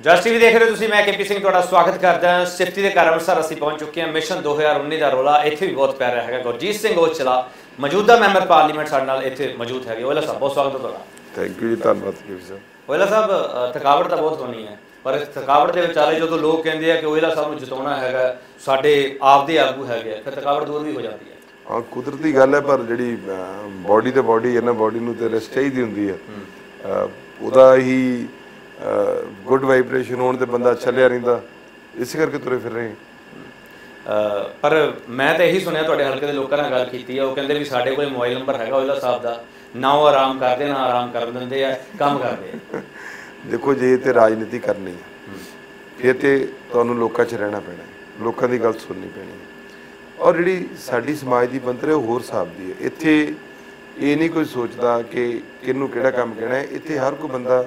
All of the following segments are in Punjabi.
ਜਸ ਟੀਵੀ ਦੇਖ ਰਹੇ ਹੋ ਤੁਸੀਂ ਮੈਂ ਕੇਪੀ ਸਿੰਘ ਤੁਹਾਡਾ ਸਵਾਗਤ ਕਰਦਾ ਹਾਂ। ਸਿਫਤੀ ਦੇ ਘਰ ਅੰਮ੍ਰਿਤਸਰ ਅਸੀਂ ਪਹੁੰਚ ਚੁੱਕੇ ਹਾਂ। ਮਿਸ਼ਨ 2019 ਦਾ ਰੋਲਾ ਇੱਥੇ ਵੀ ਬਹੁਤ ਪਿਆਰਾ ਹੈਗਾ। ਗੁਰਜੀਤ ਸਿੰਘ ਔਜਲਾ ਮੌਜੂਦਾ ਮੈਂਬਰ ਪਾਰਲੀਮੈਂਟ ਸਾਡੇ ਨਾਲ ਇੱਥੇ ਮੌਜੂਦ ਹੈਗੇ। ਓਇਲਾ ਸਾਹਿਬ ਬਹੁਤ ਸਵਾਗਤ ਹੈ ਤੁਹਾਡਾ। ਥੈਂਕ ਯੂ ਜੀ ਧੰਨਵਾਦ ਜੀ ਸਾਹਿਬ ਓਇਲਾ ਸਾਹਿਬ ਥਕਾਵਟ ਤਾਂ ਬਹੁਤ ਹੋਣੀ ਹੈ ਪਰ ਇਸ ਥਕਾਵਟ ਦੇ ਵਿਚਾਲੇ ਜਦੋਂ ਲੋਕ ਕਹਿੰਦੇ ਆ ਕਿ ਓਇਲਾ ਸਾਹਿਬ ਨੂੰ ਜਿਤਾਉਣਾ ਹੈਗਾ ਸਾਡੇ ਆਪਦੇ ਆਗੂ ਹੈਗੇ ਆ, ਫਿਰ ਥਕਾਵਟ ਦੂਰ ਵੀ ਹੋ ਜਾਂਦੀ ਹੈ। ਹਾਂ ਕੁਦਰਤੀ ਗੱਲ ਹੈ ਪਰ ਜਿਹੜੀ ਬਾਡੀ ਤੇ ਬਾਡੀ ਹੈ ਨਾ ਬਾਡੀ ਨੂੰ ਤੇ ਰੈਸਟ ਚਾਹੀਦੀ ਹੁੰਦੀ ਹੈ। ਉਹਦਾ ਹੀ ਗੁੱਡ ਵਾਈਬ੍ਰੇਸ਼ਨ ਹੋਣ ਤੇ ਬੰਦਾ ਚੱਲਿਆ ਰਹਿੰਦਾ। ਇਸੇ ਕਰਕੇ ਤੁਰੇ ਫਿਰ ਰਹੇ ਪਰ ਮੈਂ ਤਾਂ ਇਹੀ ਸੁਣਿਆ ਤੁਹਾਡੇ ਹਲਕੇ ਦੇ ਲੋਕਾਂ ਨਾਲ ਗੱਲ ਕੀਤੀ ਆ ਉਹ ਕਹਿੰਦੇ ਵੀ ਸਾਡੇ ਕੋਲ ਮੋਬਾਈਲ ਨੰਬਰ ਹੈਗਾ ਓਇਲਾ ਸਾਹਿਬ ਦਾ ਨਾ ਉਹ ਆਰਾਮ ਕਰਦੇ ਨਾ ਆਰਾਮ ਕਰਨ ਦਿੰਦੇ ਆ ਕੰਮ ਕਰਦੇ ਆ। ਦੇਖੋ ਜੇ ਤੇ ਰਾਜਨੀਤੀ ਕਰਨੀ ਹੈ ਫਿਰ ਤੇ ਤੁਹਾਨੂੰ ਲੋਕਾਂ 'ਚ ਰਹਿਣਾ ਪੈਣਾ ਲੋਕਾਂ ਦੀ ਗੱਲ ਸੁਣਨੀ ਪੈਣੀ ਹੈ। ਔਰ ਜਿਹੜੀ ਸਾਡੀ ਸਮਾਜ ਦੀ ਬੰਤਰ ਹੈ ਉਹ ਹੋਰ ਹਿਸਾਬ ਦੀ ਹੈ। ਇੱਥੇ ਇਹ ਨਹੀਂ ਕੋਈ ਸੋਚਦਾ ਕਿ ਕਿਹਨੂੰ ਕਿਹੜਾ ਕੰਮ ਕਹਿਣਾ ਹੈ ਇੱਥੇ ਹਰ ਕੋਈ ਬੰਦਾ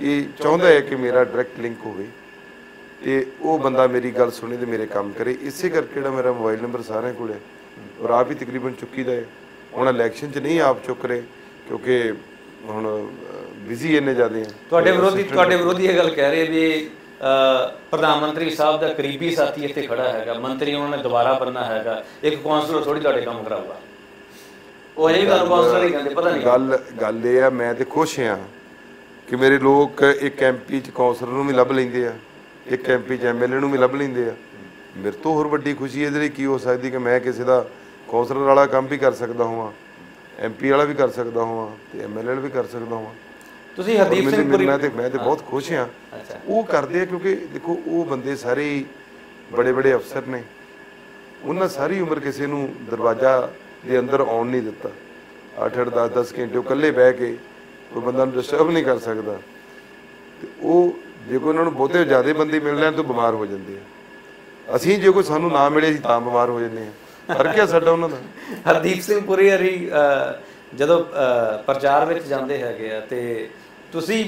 ਇਹ ਚਾਹੁੰਦਾ ਹੈ ਕਿ ਮੇਰਾ ਡਾਇਰੈਕਟ ਲਿੰਕ ਹੋਵੇ ਤੇ ਉਹ ਬੰਦਾ ਮੇਰੀ ਗੱਲ ਸੁਣੇ ਤੇ ਮੇਰੇ ਕੰਮ ਕਰੇ। ਇਸੇ ਕਰਕੇ ਜਿਹੜਾ ਮੇਰਾ ਮੋਬਾਈਲ ਨੰਬਰ ਸਾਰਿਆਂ ਕੋਲ ਹੈ ਔਰ ਆਪ ਹੀ ਤਕਰੀਬਨ ਚੁੱਕੀਦਾ ਹੈ। ਹੁਣ ਇਲੈਕਸ਼ਨ 'ਚ ਨਹੀਂ ਆਪ ਚੁੱਕ ਰਹੇ ਕਿਉਂਕਿ ਹੁਣ ਬਿਜ਼ੀ ਇੰਨੇ ਜ਼ਿਆਦੇ ਆ। ਤੁਹਾਡੇ ਵਿਰੋਧੀ ਤੁਹਾਡੇ ਵਿਰੋਧੀ ਇਹ ਗੱਲ ਕਹਿ ਰਹੇ ਵੀ ਪ੍ਰਧਾਨ ਮੰਤਰੀ ਸਾਹਿਬ ਦਾ ਕਰੀਬੀ ਸਾਥੀ ਇੱਥੇ ਖੜਾ ਹੈਗਾ। ਮੰਤਰੀ ਉਹਨਾਂ ਨੇ ਦੁਬਾਰਾ ਬਣਨਾ ਹੈਗਾ। ਇੱਕ ਕਾਉਂਸਲਰ ਥੋੜੀ ਤੁਹਾਡੇ ਕੰਮ ਕਰਾਊਗਾ। ਉਹ ਇਹ ਗੱਲ ਕਾਉਂਸਲਰ ਹੀ ਕਹਿੰਦੇ ਪਤਾ ਨਹੀਂ। ਗੱਲ ਗੱਲ ਇਹ ਆ ਮੈਂ ਤੇ ਖੁਸ਼ ਹਾਂ ਕਿ ਮੇਰੇ ਲੋਕ ਇੱਕ ਐਮਪੀ ਚ ਕੌਂਸਲਰ ਨੂੰ ਵੀ ਲੱਭ ਲੈਂਦੇ ਆ ਇੱਕ ਐਮਪੀ ਚ ਐਮਐਲਏ ਨੂੰ ਵੀ ਲੱਭ ਲੈਂਦੇ ਆ। ਮੇਰੇ ਤੋਂ ਹੋਰ ਵੱਡੀ ਖੁਸ਼ੀ ਇਹਦੇ ਲਈ ਕੀ ਹੋ ਸਕਦੀ ਕਿ ਮੈਂ ਕਿਸੇ ਦਾ ਕੌਂਸਲਰ ਵਾਲਾ ਕੰਮ ਵੀ ਕਰ ਸਕਦਾ ਹਾਂ ਐਮਪੀ ਵਾਲਾ ਵੀ ਕਰ ਸਕਦਾ ਹਾਂ ਤੇ ਐਮਐਲਏ ਵਾਲਾ ਵੀ ਕਰ ਸਕਦਾ ਹਾਂ ਤੁਸੀਂ ਹਰਦੀਪ ਸਿੰਘ ਪੁਰੀ ਮੈਂ ਤੇ ਮੈਂ ਤੇ ਬਹੁਤ ਖੁਸ਼ ਹਾਂ। ਉਹ ਕਰਦੇ ਆ ਕਿਉਂਕਿ ਦੇਖੋ ਉਹ ਬੰਦੇ ਸਾਰੇ ਬੜੇ ਬੜੇ ਅਫਸਰ ਨੇ। ਉਹਨਾਂ ਸਾਰੀ ਉਮਰ ਕਿਸੇ ਨੂੰ ਦਰਵਾਜ਼ਾ ਦੇ ਅੰਦਰ ਆਉਣ ਨਹੀਂ ਦਿੱਤਾ। 8-8 10-10 ਘੰਟੇ ਉਹ ਇਕੱਲੇ ਬਹਿ ਕੇ ਕੋਈ ਬੰਦਾ ਨੂੰ ਡਿਸਟਰਬ ਨਹੀਂ ਕਰ ਸਕਦਾ। ਤੇ ਉਹ ਜੇ ਕੋਈ ਉਹਨਾਂ ਨੂੰ ਬਹੁਤੇ ਜ਼ਿਆਦਾ ਬੰਦੇ ਮਿਲ ਲੈਣ ਤਾਂ ਬਿਮਾਰ ਹੋ ਜਾਂਦੇ ਆ। ਅਸੀਂ ਜੇ ਕੋਈ ਸਾਨੂੰ ਨਾ ਮਿਲੇ ਅਸੀਂ ਤਾਂ ਬਿਮਾਰ ਹੋ ਜਾਂਦੇ ਆ। ਫ਼ਰਕ ਹੈ ਸਾਡਾ ਉਹਨਾਂ ਦਾ। ਹਰਦੀਪ ਸਿੰਘ ਪੁਰੀ ਹਰੀ ਜਦੋਂ ਪ੍ਰਚਾਰ ਵਿੱਚ ਜਾਂਦੇ ਹੈਗੇ ਆ ਤੇ ਤੁਸੀਂ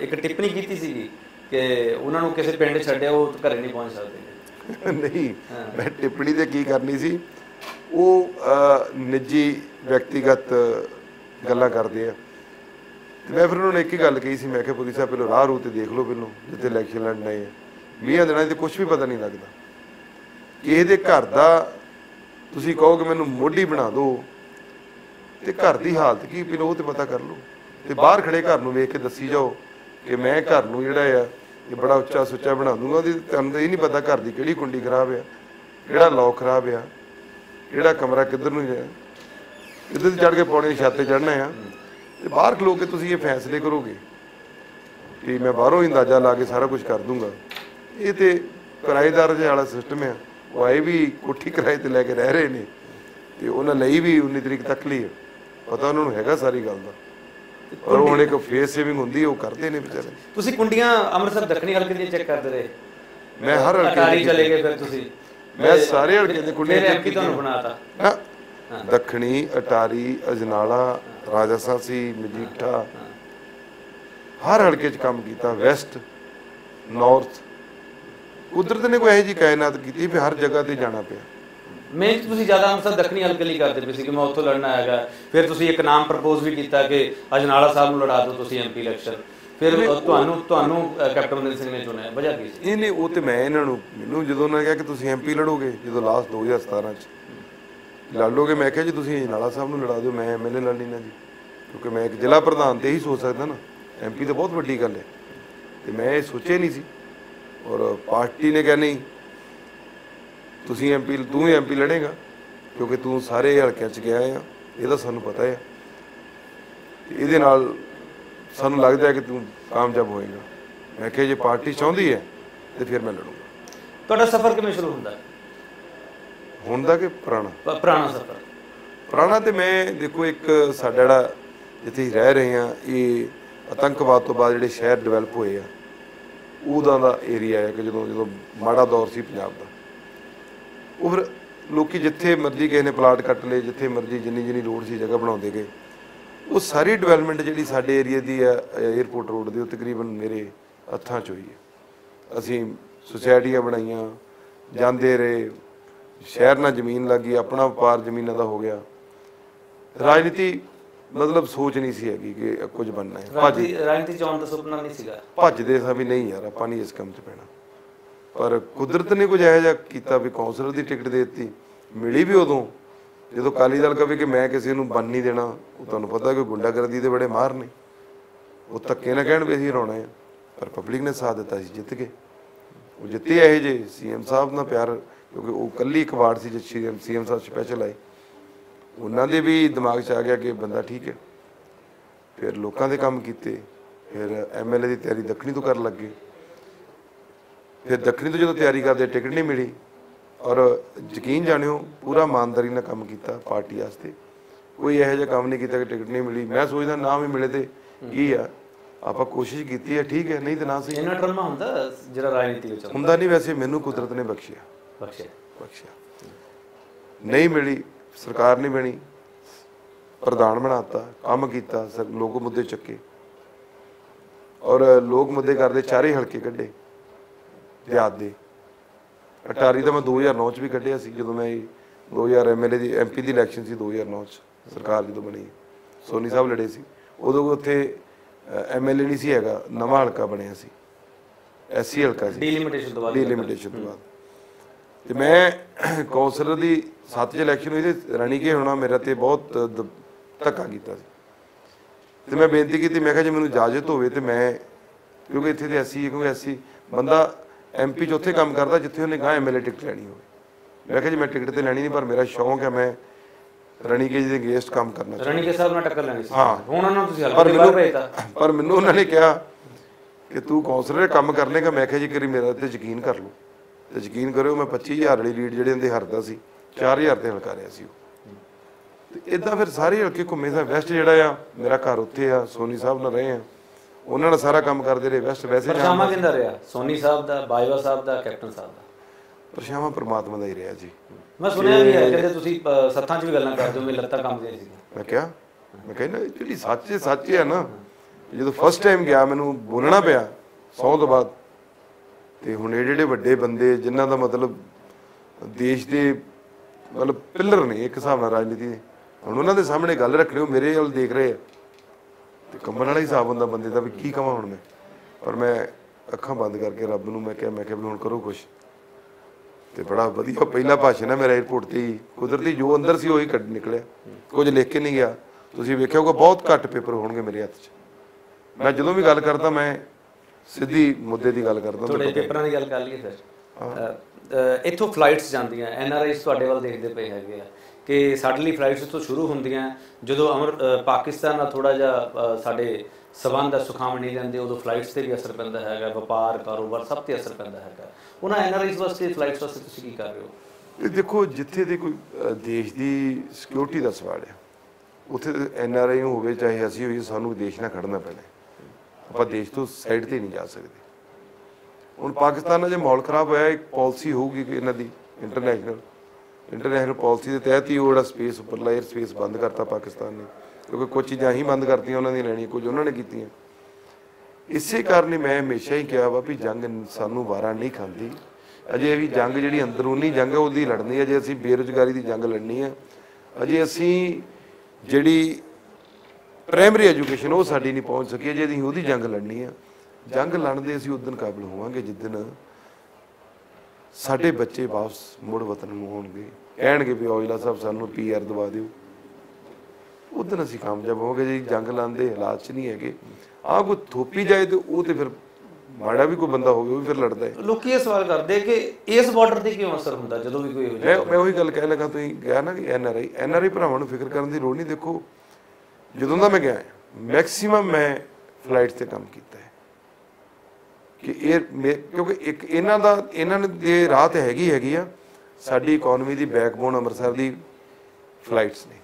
ਇੱਕ ਟਿੱਪਣੀ ਕੀਤੀ ਸੀਗੀ ਕਿ ਉਹਨਾਂ ਨੂੰ ਕਿਸੇ ਪਿੰਡ ਛੱਡਿਆ ਉਹ ਘਰੇ ਨਹੀਂ ਪਹੁੰਚ ਸਕਦੇ। ਨਹੀਂ ਮੈਂ ਟਿੱਪਣੀ ਤੇ ਕੀ ਕਰਨੀ ਸੀ ਉਹ ਨਿੱਜੀ ਵਿਅਕਤੀਗਤ ਗੱਲਾਂ ਕਰਦੇ ਆ। ਤੇ ਮੈਂ ਫਿਰ ਉਹਨਾਂ ਨੂੰ ਇੱਕ ਹੀ ਗੱਲ ਕਹੀ ਸੀ, ਮੈਂ ਕਿਹਾ ਪੁਲਿਸ ਸਾਹਿਬ, ਪਹਿਲਾਂ ਰਾਹ ਰੂਹ ਤੇ ਦੇਖ ਲਓ ਪਹਿਲਾਂ, ਜਿੱਥੇ ਇਲੈਕਸ਼ਨ ਲੜਨਾ ਹੈ ਮੀਆਂ 20 ਦਿਨਾਂ ਤੇ ਕੁਝ ਵੀ ਪਤਾ ਨਹੀਂ ਲੱਗਦਾ। ਕਿਸੇ ਦੇ ਘਰ ਦਾ ਤੁਸੀਂ ਕਹੋ ਕਿ ਮੈਨੂੰ ਮੋਢੀ ਬਣਾ ਦਿਓ ਤੇ ਘਰ ਦੀ ਹਾਲਤ ਕੀ, ਪਹਿਲਾਂ ਉਹ ਤੇ ਪਤਾ ਕਰ ਲਓ। ਤੇ ਬਾਹਰ ਖੜੇ ਘਰ ਨੂੰ ਵੇਖ ਕੇ ਦੱਸੀ ਜਾਓ ਕਿ ਮੈਂ ਘਰ ਨੂੰ ਜਿਹੜਾ ਆ, ਇਹ ਬੜਾ ਉੱਚਾ ਸੁੱਚਾ ਬਣਾ ਦੂੰਗਾ। ਉਹਦੀ ਤੁਹਾਨੂੰ ਇਹ ਨਹੀਂ ਪਤਾ ਘਰ ਦੀ ਕਿਹੜੀ ਕੁੰਡੀ ਖਰਾਬ ਆ, ਕਿਹੜਾ ਲੋਕ ਖਰਾਬ ਆ, ਕਿਹੜਾ ਕਮਰਾ ਕਿੱਧਰ ਨੂੰ ਜਾ ਕਿੱਧਰ ਚੜ ਕੇ ਪੌੜੀ ਛੱਤ ਤੇ ਚੜਨਾ ਆ। ਤੇ ਬਾਹਰ ਖਲੋ ਕੇ ਤੁਸੀਂ ਇਹ ਫੈਸਲੇ ਕਰੋਗੇ ਕਿ ਮੈਂ ਬਾਹਰੋਂ ਹੀ ਅੰਦਾਜ਼ਾ ਲਾ ਕੇ ਸਾਰਾ ਕੁਝ ਕਰ ਦੂੰਗਾ। ਇਹ ਤੇ ਕਿਰਾਏਦਾਰ ਜਿਹਾ ਵਾਲਾ ਸਿਸਟਮ ਆ। ਉਹ ਆਏ ਵੀ ਕੋਠੀ ਕਿਰਾਏ ਤੇ ਲੈ ਕੇ ਰਹਿ ਰਹੇ ਨੇ ਤੇ ਉਹਨਾਂ ਲਈ ਵੀ 19 ਤਰੀਕ ਤੱਕ ਲਈ। ਪਤਾ ਉਹਨਾਂ ਨੂੰ ਹੈਗਾ ਸਾਰੀ ਗੱਲ ਦਾ। ਪਰ ਉਹ ਹੁਣ ਇੱਕ ਫੇਸ ਸੇਵਿੰਗ ਹੁੰਦੀ ਹੈ, ਉਹ ਕਰਦੇ ਨੇ ਵਿਚਾਰੇ। ਤੁਸੀਂ ਕੁੰਡੀਆਂ ਅੰਮ੍ਰਿਤਸਰ ਦੱਖਣੀ ਹਲਕੇ ਦੀਆਂ ਚੈੱਕ ਕਰਦੇ ਰਹੇ? ਮੈਂ ਹਰ ਹਲਕੇ ਅਕਾਲੀ ਚਲੇ ਗਏ ਫਿਰ ਤੁਸੀਂ। ਮੈਂ ਸਾਰੇ ਹਲਕੇ ਦੇ ਕੁੰਡੀਆਂ check ਐਮਪੀ ਤੁਹਾਨੂੰ ਬਣਾਤਾ। ਦੱਖਣੀ ਅਟਾਰੀ ਅਜਨਾਲਾ ਰਾਜਸਾਸੀ ਮਜੀਠਾ। ਹਰ ਹਲਕੇ 'ਚ ਕੰਮ ਕੀਤਾ ਵੈਸਟ ਨਾਰਥ। ਕੁਦਰਤ ਨੇ ਕੋਈ ਇਹੋ ਕਾਇਨਾਤ ਕੀਤੀ ਵੀ ਹਰ ਜਗ੍ਹਾ ਤੇ ਜਾਣਾ ਪਿਆ। ਮਿਹਨਤ ਤੁਸੀਂ ਜ਼ਿਆਦਾ ਅੰਮ੍ਰਿਤਸਰ ਦੱਖਣੀ ਹਲਕੇ ਲਈ ਕਰਦੇ ਪਏ ਸੀ ਕਿ ਮੈਂ ਉੱਥੋਂ ਲੜਨਾ ਹੈਗਾ। ਫਿਰ ਤੁਸੀਂ ਇੱਕ ਨਾਮ ਪ੍ਰਪੋਜ਼ ਵੀ ਕੀਤਾ ਕਿ ਅਜਨਾਲਾ ਸਾਹਿਬ ਨੂੰ ਲੜਾ ਦਿਓ ਤੁਸੀਂ ਐਮਪੀ ਇਲੈਕਸ਼ਨ ਫਿਰ ਤੁਹਾਨੂੰ ਤੁਹਾਨੂੰ ਕੈਪਟਨ ਅਮਰਿੰਦਰ ਸਿੰਘ ਨੇ ਚੁਣਿਆ ਵਜ੍ਹਾ ਕੀ ਸੀ? ਇਹ ਨਹੀਂ ਉਹ ਤੇ ਮੈਂ ਇਹਨਾਂ ਨੂੰ ਮੈਨੂੰ ਜਦੋਂ ਉਹਨਾਂ ਨੇ ਕਿਹਾ ਕਿ ਤੁਸੀਂ ਐਮਪੀ ਲੜੋਗੇ ਜਦੋਂ ਲਾਸਟ 2017 ਚ। ਲੜ ਲੋਗੇ ਮੈਂ ਕਿਹਾ ਜੀ ਤੁਸੀਂ ਅਜਨਾਲਾ ਸਾਹਿਬ ਨੂੰ ਲੜਾ ਦਿਓ, ਮੈਂ ਐਮਐਲਏ ਲੜ ਲੈਣਾ ਜੀ। ਕਿਉਂਕਿ ਮੈਂ ਇੱਕ ਜ਼ਿਲ੍ਹਾ ਪ੍ਰਧਾਨ ਤੇ ਹੀ ਸੋਚ ਸਕਦਾ ਨਾ। ਐਮਪੀ ਤਾਂ ਬਹੁਤ ਵੱਡੀ ਗੱਲ ਹੈ। ਤੇ ਮੈਂ ਇਹ ਸੋਚਿਆ ਨਹੀਂ ਸੀ। ਔਰ ਪਾਰਟੀ ਨੇ ਕਿਹਾ ਨਹੀਂ, ਤੁਸੀਂ ਐਮਪੀ ਤੂੰ ਹੀ ਐਮਪੀ ਲੜੇਗਾ, ਕਿਉਂਕਿ ਤੂੰ ਸਾਰੇ ਹਲਕਿਆਂ ਚ ਗਿਆ ਆ। ਇਹਦਾ ਸਾਨੂੰ ਪਤਾ ਹੈ। ਤੇ ਇਹਦੇ ਨਾਲ ਸਾਨੂੰ ਲੱਗਦਾ ਹੈ ਕਿ ਤੂੰ ਕਾਮਯਾਬ ਹੋਏਗਾ। ਮੈਂ ਕਿਹਾ ਜੇ ਪਾਰਟੀ ਚਾਹੁੰਦੀ ਹੈ, ਤੇ ਫਿਰ ਮੈਂ ਲੜੂੰਗਾ। ਤੁਹਾਡਾ ਸਫ਼ਰ ਕਿਵੇਂ ਸ਼ੁਰੂ ਹੁੰਦਾ? ਹੈ? ਹੁਣ ਦਾ ਕਿ ਪੁਰਾਣਾ? ਪ- ਪੁਰਾਣਾ ਸਫ਼ਰ ਪੁਰਾਣਾ। ਤੇ ਮੈਂ ਦੇਖੋ ਇੱਕ ਸਾਡਾ ਜਿਹੜਾ ਜਿੱਥੇ ਅਸੀਂ ਰਹਿ ਰਹੇ ਆ ਇਹ ਆਤੰਕਵਾਦ ਤੋਂ ਬਾਅਦ ਜਿਹੜੇ ਸ਼ਹਿਰ ਡਿਵੈਲਪ ਹੋਏ ਆ ਉਹਦਾ ਦਾ ਏਰੀਆ ਹੈ ਕਿ ਜਦੋਂ ਜਦੋਂ ਮਾੜਾ ਦੌਰ ਸੀ ਪੰਜਾਬ ਦਾ। ਉਹ ਫਿਰ ਲੋਕੀ ਜਿੱਥੇ ਮਰਜ਼ੀ ਕਿਸੇ ਨੇ ਪਲਾਟ ਕੱਟ ਲਏ ਜਿੱਥੇ ਮਰਜ਼ੀ ਜਿੰਨੀ ਜਿੰਨੀ ਲੋੜ ਸੀ ਜਗ੍ਹਾ ਬਣਾਉਂਦੇ ਗਏ ਉਹ ਸਾਰੀ ਡਿਵੈਲਪਮੈਂਟ ਜਿਹੜੀ ਸਾਡੇ ਏਰੀਆ ਦੀ ਹੈ 에어ਪੋਰਟ ਰੋਡ ਦੀ ਉਹ ਤਕਰੀਬਨ ਮੇਰੇ ਹੱਥਾਂ 'ਚ ਹੋਈ ਹੈ ਅਸੀਂ ਸੁਸਾਇਟੀਆਂ ਬਣਾਈਆਂ ਜਾਂਦੇ ਰਹੇ ਸ਼ਹਿਰ ਨਾਲ ਜ਼ਮੀਨ ਲੱਗੀ ਆਪਣਾ ਵਪਾਰ ਜ਼ਮੀਨਾਂ ਦਾ ਹੋ ਗਿਆ। ਰਾਜਨੀਤੀ ਮਤਲਬ ਸੋਚ ਨਹੀਂ ਸੀ ਹੈਗੀ ਕਿ ਕੁਝ ਬਣਨਾ ਹੈ। ਭੱਜ ਰਾਜਨੀਤੀ ਰਾਜਨੀਤੀ ਦਾ ਸੁਪਨਾ ਨਹੀਂ ਸੀਗਾ। ਭੱਜਦੇ ਸਾਂ ਵੀ ਨਹੀਂ ਯਾਰ ਆਪਾਂ ਨਹੀਂ ਇਸ ਕੰਮ 'ਚ ਪੈਣਾ। ਪਰ ਕੁਦਰਤ ਨੇ ਕੁਝ ਇਹੋ ਜਿਹਾ ਕੀਤਾ ਵੀ ਕੌਂਸਲਰ ਦੀ ਟਿਕਟ ਦੇ ਦਿੱਤੀ ਮਿਲੀ ਵੀ ਉਦੋਂ। ਜਦੋਂ ਕਾਲੀ ਦਲ ਕਵੇ ਕਿ ਮੈਂ ਕਿਸੇ ਨੂੰ ਬੰਨ ਨਹੀਂ ਦੇਣਾ ਉਹ ਤੁਹਾਨੂੰ ਪਤਾ ਕਿ ਗੁੰਡਾਗਰਦੀ ਦੇ ਬੜੇ ਮਾਰ ਨੇ। ਉਹ ਧੱਕੇ ਨਾ ਕਹਿਣ ਵੀ ਅਸੀਂ ਰੋਣਾ ਹੈ। ਪਰ ਪਬਲਿਕ ਨੇ ਸਾਥ ਦਿੱਤਾ ਸੀ ਜਿੱਤ ਗਏ ਉਹ ਜਿੱਤੇ ਇਹ ਜੇ ਸੀਐਮ ਸਾਹਿਬ ਨਾਲ ਪਿਆਰ ਕਿਉਂਕਿ ਉਹ ਕੱਲੀ ਇੱਕ ਵਾਰਡ ਸੀ ਜਿੱਥੇ ਸੀਐਮ ਸਾਹਿਬ ਸਪੈਸ਼ਲ ਆਏ। ਉਹਨਾਂ ਦੇ ਵੀ ਦਿਮਾਗ 'ਚ ਆ ਗਿਆ ਕਿ ਬੰਦਾ ਠੀਕ ਹੈ। ਫਿਰ ਲੋਕਾਂ ਦੇ ਕੰਮ ਕੀਤੇ। ਫਿਰ ਐਮਐਲਏ ਦੀ ਤਿਆਰੀ ਦੱਖਣੀ ਤੋਂ ਕਰਨ ਲੱਗੇ। ਫਿਰ ਦੱਖਣੀ ਤੋਂ ਜਦੋਂ ਤਿਆਰੀ ਕਰਦੇ ਟਿਕਟ ਨਹੀਂ ਮਿਲੀ। ਔਰ ਯਕੀਨ ਜਾਣਿਓ ਪੂਰਾ ਇਮਾਨਦਾਰੀ ਨਾਲ ਕੰਮ ਕੀਤਾ ਪਾਰਟੀ ਵਾਸਤੇ। ਕੋਈ ਇਹੋ ਜਿਹਾ ਕੰਮ ਨਹੀਂ ਕੀਤਾ ਕਿ ਟਿਕਟ ਨਹੀਂ ਮਿਲੀ। ਮੈਂ ਸੋਚਦਾ ਨਾ ਵੀ ਮਿਲੇ ਤੇ ਕੀ ਆ? ਆਪਾਂ ਕੋਸ਼ਿਸ਼ ਕੀਤੀ ਹੈ ਠੀਕ ਹੈ ਨਹੀਂ ਤਾਂ ਨਾ ਸਹੀ। ਇਹਨਾਂ ਡਰਮਾ ਹੁੰਦਾ ਜਿਹੜਾ ਰਾਜਨੀਤੀ ਵਿੱਚ ਹੁੰਦਾ ਨਹੀਂ ਵੈਸੇ ਮੈਨੂੰ ਕੁਦਰਤ ਨੇ ਬਖਸ਼ਿਆ। ਬਖਸ਼ਿਆ। ਬਖਸ਼ਿਆ। ਨਹੀਂ ਮਿਲੀ ਸਰਕਾਰ ਨਹੀਂ ਬਣੀ ਪ੍ਰਧਾਨ ਬਣਾਤਾ ਕੰਮ ਕੀਤਾ ਲੋਕ ਮੁੱਦੇ ਚੱਕੇ। ਔਰ ਲੋਕ ਮੁੱਦੇ ਕਰਦੇ ਚਾਰੇ ਹਲਕੇ ਕੱਢੇ ਦਿਹਾਤ ਦੇ। ਅਟਾਰੀ ਤਾਂ ਮੈਂ 2009 ਚ ਵੀ ਕੱਢਿਆ ਸੀ ਜਦੋਂ ਮੈਂ ਇਹ 2000 ਐਮਐਲਏ ਦੀ ਐਮਪੀ ਦੀ ਇਲੈਕਸ਼ਨ ਸੀ 2009 ਚ ਸਰਕਾਰ ਜਦੋਂ ਬਣੀ। ਸੋਨੀ ਸਾਹਿਬ ਲੜੇ ਸੀ। ਉਦੋਂ ਉੱਥੇ ਐਮਐਲਏ ਨਹੀਂ ਸੀ ਹੈਗਾ ਨਵਾਂ ਹਲਕਾ ਬਣਿਆ ਸੀ। ਐਸਸੀ ਹਲਕਾ ਸੀ। ਡੀਲਿਮਿਟੇਸ਼ਨ ਤੋਂ ਬਾਅਦ। ਡੀਲਿਮਿਟੇਸ਼ਨ ਤੋਂ ਬਾਅਦ। ਤੇ ਮੈਂ ਕੌਂਸਲਰ ਦੀ ਸੱਤ ਚ ਇਲੈਕਸ਼ਨ ਹੋਈ ਤੇ ਰਣੀਕੇ ਹੋਣਾ ਮੇਰਾ ਤੇ ਬਹੁਤ ਦ- ਧੱਕਾ ਕੀਤਾ ਸੀ। ਤੇ ਮੈਂ ਬੇਨਤੀ ਕੀਤੀ ਮੈਂ ਕਿਹਾ ਜੇ ਮੈਨੂੰ ਇਜਾਜ਼ਤ ਹੋਵੇ ਤੇ ਮੈਂ ਕਿਉਂਕਿ ਇੱਥੇ ਤੇ ਐਸੀ ਕਿਉਂਕਿ ਐਸੀ ਬੰਦਾ ਐਮਪੀ ਚ ਉੱਥੇ ਕੰਮ ਕਰਦਾ ਜਿੱਥੇ ਉਹਨੇ ਗਾਂ ਐਮਐਲਏ ਟਿਕਟ ਲੈਣੀ ਹੋਵੇ। ਮੈਂ ਕਿਹਾ ਜੀ ਮੈਂ ਟਿਕਟ ਤੇ ਲੈਣੀ ਨਹੀਂ ਪਰ ਮੇਰਾ ਸ਼ੌਂਕ ਹੈ ਮੈਂ ਰਣੀਕੇ ਜੀ ਦੇ ਅਗੇਂਸਟ ਕੰਮ ਕਰਨਾ ਚਾਹੁੰਦਾ। ਰਣੀ ਕੇ ਸਾਹਿਬ ਨਾਲ ਟੱਕਰ ਲੈਣੀ ਸੀ। ਹਾਂ। ਹੁਣ ਉਹਨਾਂ ਨੂੰ ਤੁਸੀਂ ਪਰ ਹਲਕੇ ਦੇ ਬਾਹਰ ਮੈਨੂੰ ਭੇਜਤਾ। ਪਰ ਮੈਨੂੰ ਉਹਨਾਂ ਨੇ ਕਿਹਾ ਕਿ ਤੂੰ ਕੌਂਸਲਰ ਕੰਮ ਕਰ ਲੇਗਾ ਮੈਂ ਕਿਹਾ ਜੀ ਕਰੀ ਮੇਰਾ ਤੇ ਯਕੀਨ ਕਰ ਲਓ। ਯਕੀਨ ਕਰਿਓ ਮੈਂ 25000 ਵਾਲੀ ਲੀਡ ਜਿਹੜੇ ਹੁੰਦੇ ਹਰਦਾ ਸੀ 4000 ਤੇ ਹਲਕਾ ਰਿਆ ਸੀ ਉਹ। ਤੇ ਇਦਾਂ ਫਿਰ ਸਾਰੇ ਹਲਕੇ ਘੁੰਮੇ ਸਾਂ ਵੈਸਟ ਜਿਹੜਾ ਆ ਮੇਰਾ ਘਰ ਉੱਥੇ ਆ ਸੋਨੀ ਸਾਹਿਬ ਨਾਲ ਰਹੇ ਆ। ਉਹਨਾਂ ਨਾਲ ਸਾਰਾ ਕੰਮ ਕਰਦੇ ਰਹੇ ਵੈਸਟ ਵੈਸੇ ਪਰਛਾਵਾਂ ਕਿੰਦਾ ਰਿਹਾ? ਸੋਨੀ ਸਾਹਿਬ ਦਾ ਬਾਜਵਾ ਸਾਹਿਬ ਦਾ ਕੈਪਟਨ ਸਾਹਿਬ ਦਾ? ਪਰਛਾਵਾਂ ਪ੍ਰਮਾਤਮਾ ਦਾ ਹੀ ਰਿਹਾ ਜੀ। ਮੈਂ ਸੁਣਿਆ ਵੀ ਹੈ ਕਹਿੰਦੇ ਤੁਸੀਂ ਸੱਥਾਂ 'ਚ ਵੀ ਗੱਲਾਂ ਕਰਦੇ ਹੋ ਵੀ ਲੱਤਾਂ ਕੰਬਦੀਆਂ ਸੀ ਮੈਂ ਕਿਹਾ ਮੈਂ ਕਹਿੰਦਾ ਜਿਹੜੀ ਸੱਚ ਸੱਚ ਹੈ ਨਾ। ਜਦੋਂ ਫਸਟ ਟਾਈਮ ਗਿਆ ਮੈਨੂੰ ਬੋਲਣਾ ਪਿਆ ਸੌ ਤੋਂ ਬਾਅਦ ਤੇ ਹੁਣ ਇਹ ਜਿਹੜੇ ਵੱਡੇ ਬੰਦੇ ਜਿਨ੍ਹਾਂ ਦਾ ਮਤਲਬ ਦੇਸ਼ ਦੇ ਮਤਲਬ ਪਿੱਲਰ ਨੇ ਇੱਕ ਹਿਸਾਬ ਨਾਲ ਰਾਜਨੀਤੀ ਦੇ, ਹੁਣ ਉਹਨਾਂ ਦੇ ਸਾਹਮਣੇ ਗੱਲ ਰੱਖ ਲਿਓ ਮੇਰੇ ਵੱਲ ਦੇਖ ਰਹੇ ਆ। ਤੇ ਕੰਬਣ ਵਾਲਾ ਹਿਸਾਬ ਹੁੰਦਾ ਬੰਦੇ ਦਾ ਵੀ ਕੀ ਕਵਾਂ ਹੁਣ ਮੈਂ। ਪਰ ਮੈਂ ਅੱਖਾਂ ਬੰਦ ਕਰਕੇ ਰੱਬ ਨੂੰ ਮੈਂ ਕਿਹਾ ਮੈਂ ਕਿਹਾ ਵੀ ਹੁਣ ਕਰੋ ਕੁਛ। ਤੇ ਬੜਾ ਵਧੀਆ, ਪਹਿਲਾ ਭਾਸ਼ਣ ਹੈ ਮੇਰਾ 에어ਪੋਰਟ ਤੇ ਹੀ। ਕੁਦਰਤੀ ਜੋ ਅੰਦਰ ਸੀ ਉਹੀ ਕੱਢ ਨਿਕਲਿਆ। ਕੁਝ ਲਿਖ ਕੇ ਨਹੀਂ ਗਿਆ। ਤੁਸੀਂ ਵੇਖਿਆ ਹੋਊਗਾ, ਬਹੁਤ ਘੱਟ ਪੇਪਰ ਹੋਣਗੇ ਮੇਰੇ ਹੱਥ 'ਚ। ਮੈਂ ਜਦੋਂ ਵੀ ਗੱਲ ਕਰਦਾ, ਮੈਂ ਸਿੱਧੀ ਮੁੱਦੇ ਦੀ ਗੱਲ ਕਰਦਾ ਤੁਹਾਡੇ ਪੇਪਰਾਂ ਦੀ ਗੱਲ ਕਰ ਲਈਏ ਫਿਰ। ਇੱਥੋਂ ਫਲਾਈਟਸ ਜਾਂਦੀਆਂ ਐਨ ਆਰ ਆਈਸ ਤੁਹਾਡੇ ਵੱਲ ਦੇਖਦੇ ਪਏ ਹੈਗੇ ਆ ਕਿ ਸਾਡੇ ਲਈ ਫਲਾਈਟਸ ਇੱਥੋਂ ਸ਼ੁਰੂ ਹੁੰਦੀਆਂ ਜਦੋਂ ਅਮਰ ਪਾਕਿਸਤਾਨ ਨਾਲ ਥੋੜਾ ਜਿਹਾ ਸਾਡੇ ਸਬੰਧ ਸੁਖਾਵਣ ਨਹੀਂ ਜਾਂਦੇ ਉਦੋਂ ਫਲਾਈਟਸ ਤੇ ਵੀ ਅਸਰ ਪੈਂਦਾ ਹੈਗਾ ਵਪਾਰ ਕਾਰੋਬਾਰ ਸਭ ਤੇ ਅਸਰ ਪੈਂਦਾ ਹੈਗਾ। ਉਹਨਾਂ ਐਨ ਆਰ ਆਈਸ ਵਾਸਤੇ ਫਲਾਈਟਸ ਵਾਸਤੇ ਤੁਸੀਂ ਕੀ ਕਰ ਰਹੇ ਹੋ? ਇਹ ਦੇਖੋ ਜਿੱਥੇ ਦੇ ਕੋਈ ਦੇਸ਼ ਦੀ ਸਿਕਿਉਰਿਟੀ ਦਾ ਸਵਾਲ ਹੈ ਉੱਥੇ ਐਨ ਆਰ ਆਈ ਹੋਵੇ ਚਾਹੇ ਅਸੀਂ ਹੋਈਏ ਸਾਨੂੰ ਦੇਸ਼ ਨਾਲ ਖੜਨਾ ਪੈਣਾ। ਆਪਾਂ ਦੇਸ਼ ਤੋਂ ਸਾਈਡ ਤੇ ਨਹੀਂ ਜਾ ਸਕਦੇ। ਹੁਣ ਪਾਕਿਸਤਾਨ ਨਾਲ ਜੇ ਮਾਹੌਲ ਖਰਾਬ ਹੋਇਆ, ਇੱਕ ਪਾਲਿਸੀ ਹੋਊਗੀ ਕਿ ਇਹਨਾਂ ਦੀ ਇੰਟਰਨੈਸ਼ਨਲ ਇੰਟਰਨੈਸ਼ਨਲ ਪਾਲਿਸੀ ਦੇ ਤਹਿਤ ਹੀ ਉਹ ਜਿਹੜਾ ਸਪੇਸ ਉੱਪਰਲਾ 에ਅਰ ਸਪੇਸ ਬੰਦ ਕਰਤਾ ਪਾਕਿਸਤਾਨ ਨੇ। ਕਿਉਂਕਿ ਕੁਝ ਚੀਜ਼ਾਂ ਹੀ ਬੰਦ ਕਰਤੀਆਂ ਉਹਨਾਂ ਦੀਆਂ ਲੈਣੀਆਂ, ਕੁਝ ਉਹਨਾਂ ਨੇ ਕੀਤੀਆਂ। ਇਸੇ ਕਾਰਨ ਹੀ ਮੈਂ ਹਮੇਸ਼ਾ ਹੀ ਕਿਹਾ ਵਾ ਵੀ ਜੰਗ ਸਾਨੂੰ ਵਾਰਾ ਨਹੀਂ ਖਾਂਦੀ। ਅਜੇ ਵੀ ਜੰਗ ਜਿਹੜੀ ਅੰਦਰੂਨੀ ਜੰਗ ਹੈ, ਉਹਦੀ ਲੜਨੀ ਹੈ। ਜੇ ਅਸੀਂ ਬੇਰੁਜ਼ਗਾਰੀ ਦੀ ਜੰਗ ਲੜਨੀ ਹੈ। ਅਜੇ ਅਸੀਂ ਜਿਹੜੀ ਪ੍ਰਾਇਮਰੀ ਐਜੂਕੇਸ਼ਨ ਉਹ ਸਾਡੀ ਨਹੀਂ ਪਹੁੰਚ ਸਕੀ ਜੇ ਅਸੀਂ ਉਹਦੀ ਜੰਗ ਲੜਨੀ ਹੈ ਜੰਗ ਲੜਨ ਦੇ ਅਸੀਂ ਉਦੋਂ ਕਾਬਿਲ ਹੋਵਾਂਗੇ ਜਿੱਦਨ ਸਾਡੇ ਬੱਚੇ ਵਾਪਸ ਮੁੜ ਵਤਨ ਨੂੰ ਆਉਣਗੇ। ਕਹਿਣਗੇ ਵੀ ਔਜਲਾ ਸਾਹਿਬ ਸਾਨੂੰ ਪੀਆਰ ਦਵਾ ਦਿਓ। ਉਦੋਂ ਅਸੀਂ ਕਾਮਯਾਬ ਹੋਵਾਂਗੇ ਜੇ ਜੰਗ ਲਾਉਂਦੇ ਹਾਲਾਤ 'ਚ ਨਹੀਂ ਹੈਗੇ। ਆਹ ਕੋਈ ਥੋਪੀ ਜਾਏ ਤੇ ਉਹ ਤੇ ਫਿਰ ਮਾੜਾ ਵੀ ਕੋਈ ਬੰਦਾ ਹੋਵੇ ਉਹ ਵੀ ਫਿਰ ਲੜਦਾ ਹੈ। ਲੋਕੀ ਇਹ ਸਵਾਲ ਕਰਦੇ ਕਿ ਇਸ ਬਾਰਡਰ ਤੇ ਕਿਉਂ ਅਸਰ ਹੁੰਦਾ ਜਦੋਂ ਵੀ ਕੋਈ ਮੈਂ ਮੈਂ ਉਹੀ ਗੱਲ ਕਹਿ ਲੱਗਾ ਤੁਸੀਂ ਕਿਹਾ ਨਾ ਕਿ ਐਨਆਰਆਈ ਐਨਆਰਆਈ ਭਰਾਵਾਂ ਨੂੰ ਫਿਕਰ ਕਰਨ ਦੀ ਲੋੜ ਨਹੀਂ ਦੇਖੋ। ਜਦੋਂ ਦਾ ਮੈਂ ਗਿਆ ਮੈਕਸਿਮਮ ਮੈਂ ਫਲਾਈਟ ਤੇ ਕੰਮ ਕੀਤਾ ਹੈ। ਕਿ ਇਹ ਮੇ- ਕਿਉਂਕਿ ਇੱਕ ਇਹਨਾਂ ਦਾ, ਇਹਨਾਂ ਨੇ ਦੇ ਰਾਹ ਤੇ ਹੈਗੀ ਹੈਗੀ ਆ, ਸਾਡੀ ਇਕਨੋਮੀ ਦੀ ਬੈਕਬੋਨ ਅੰਮ੍ਰਿਤਸਰ ਦੀ ਫਲਾਈਟਸ ਨੇ।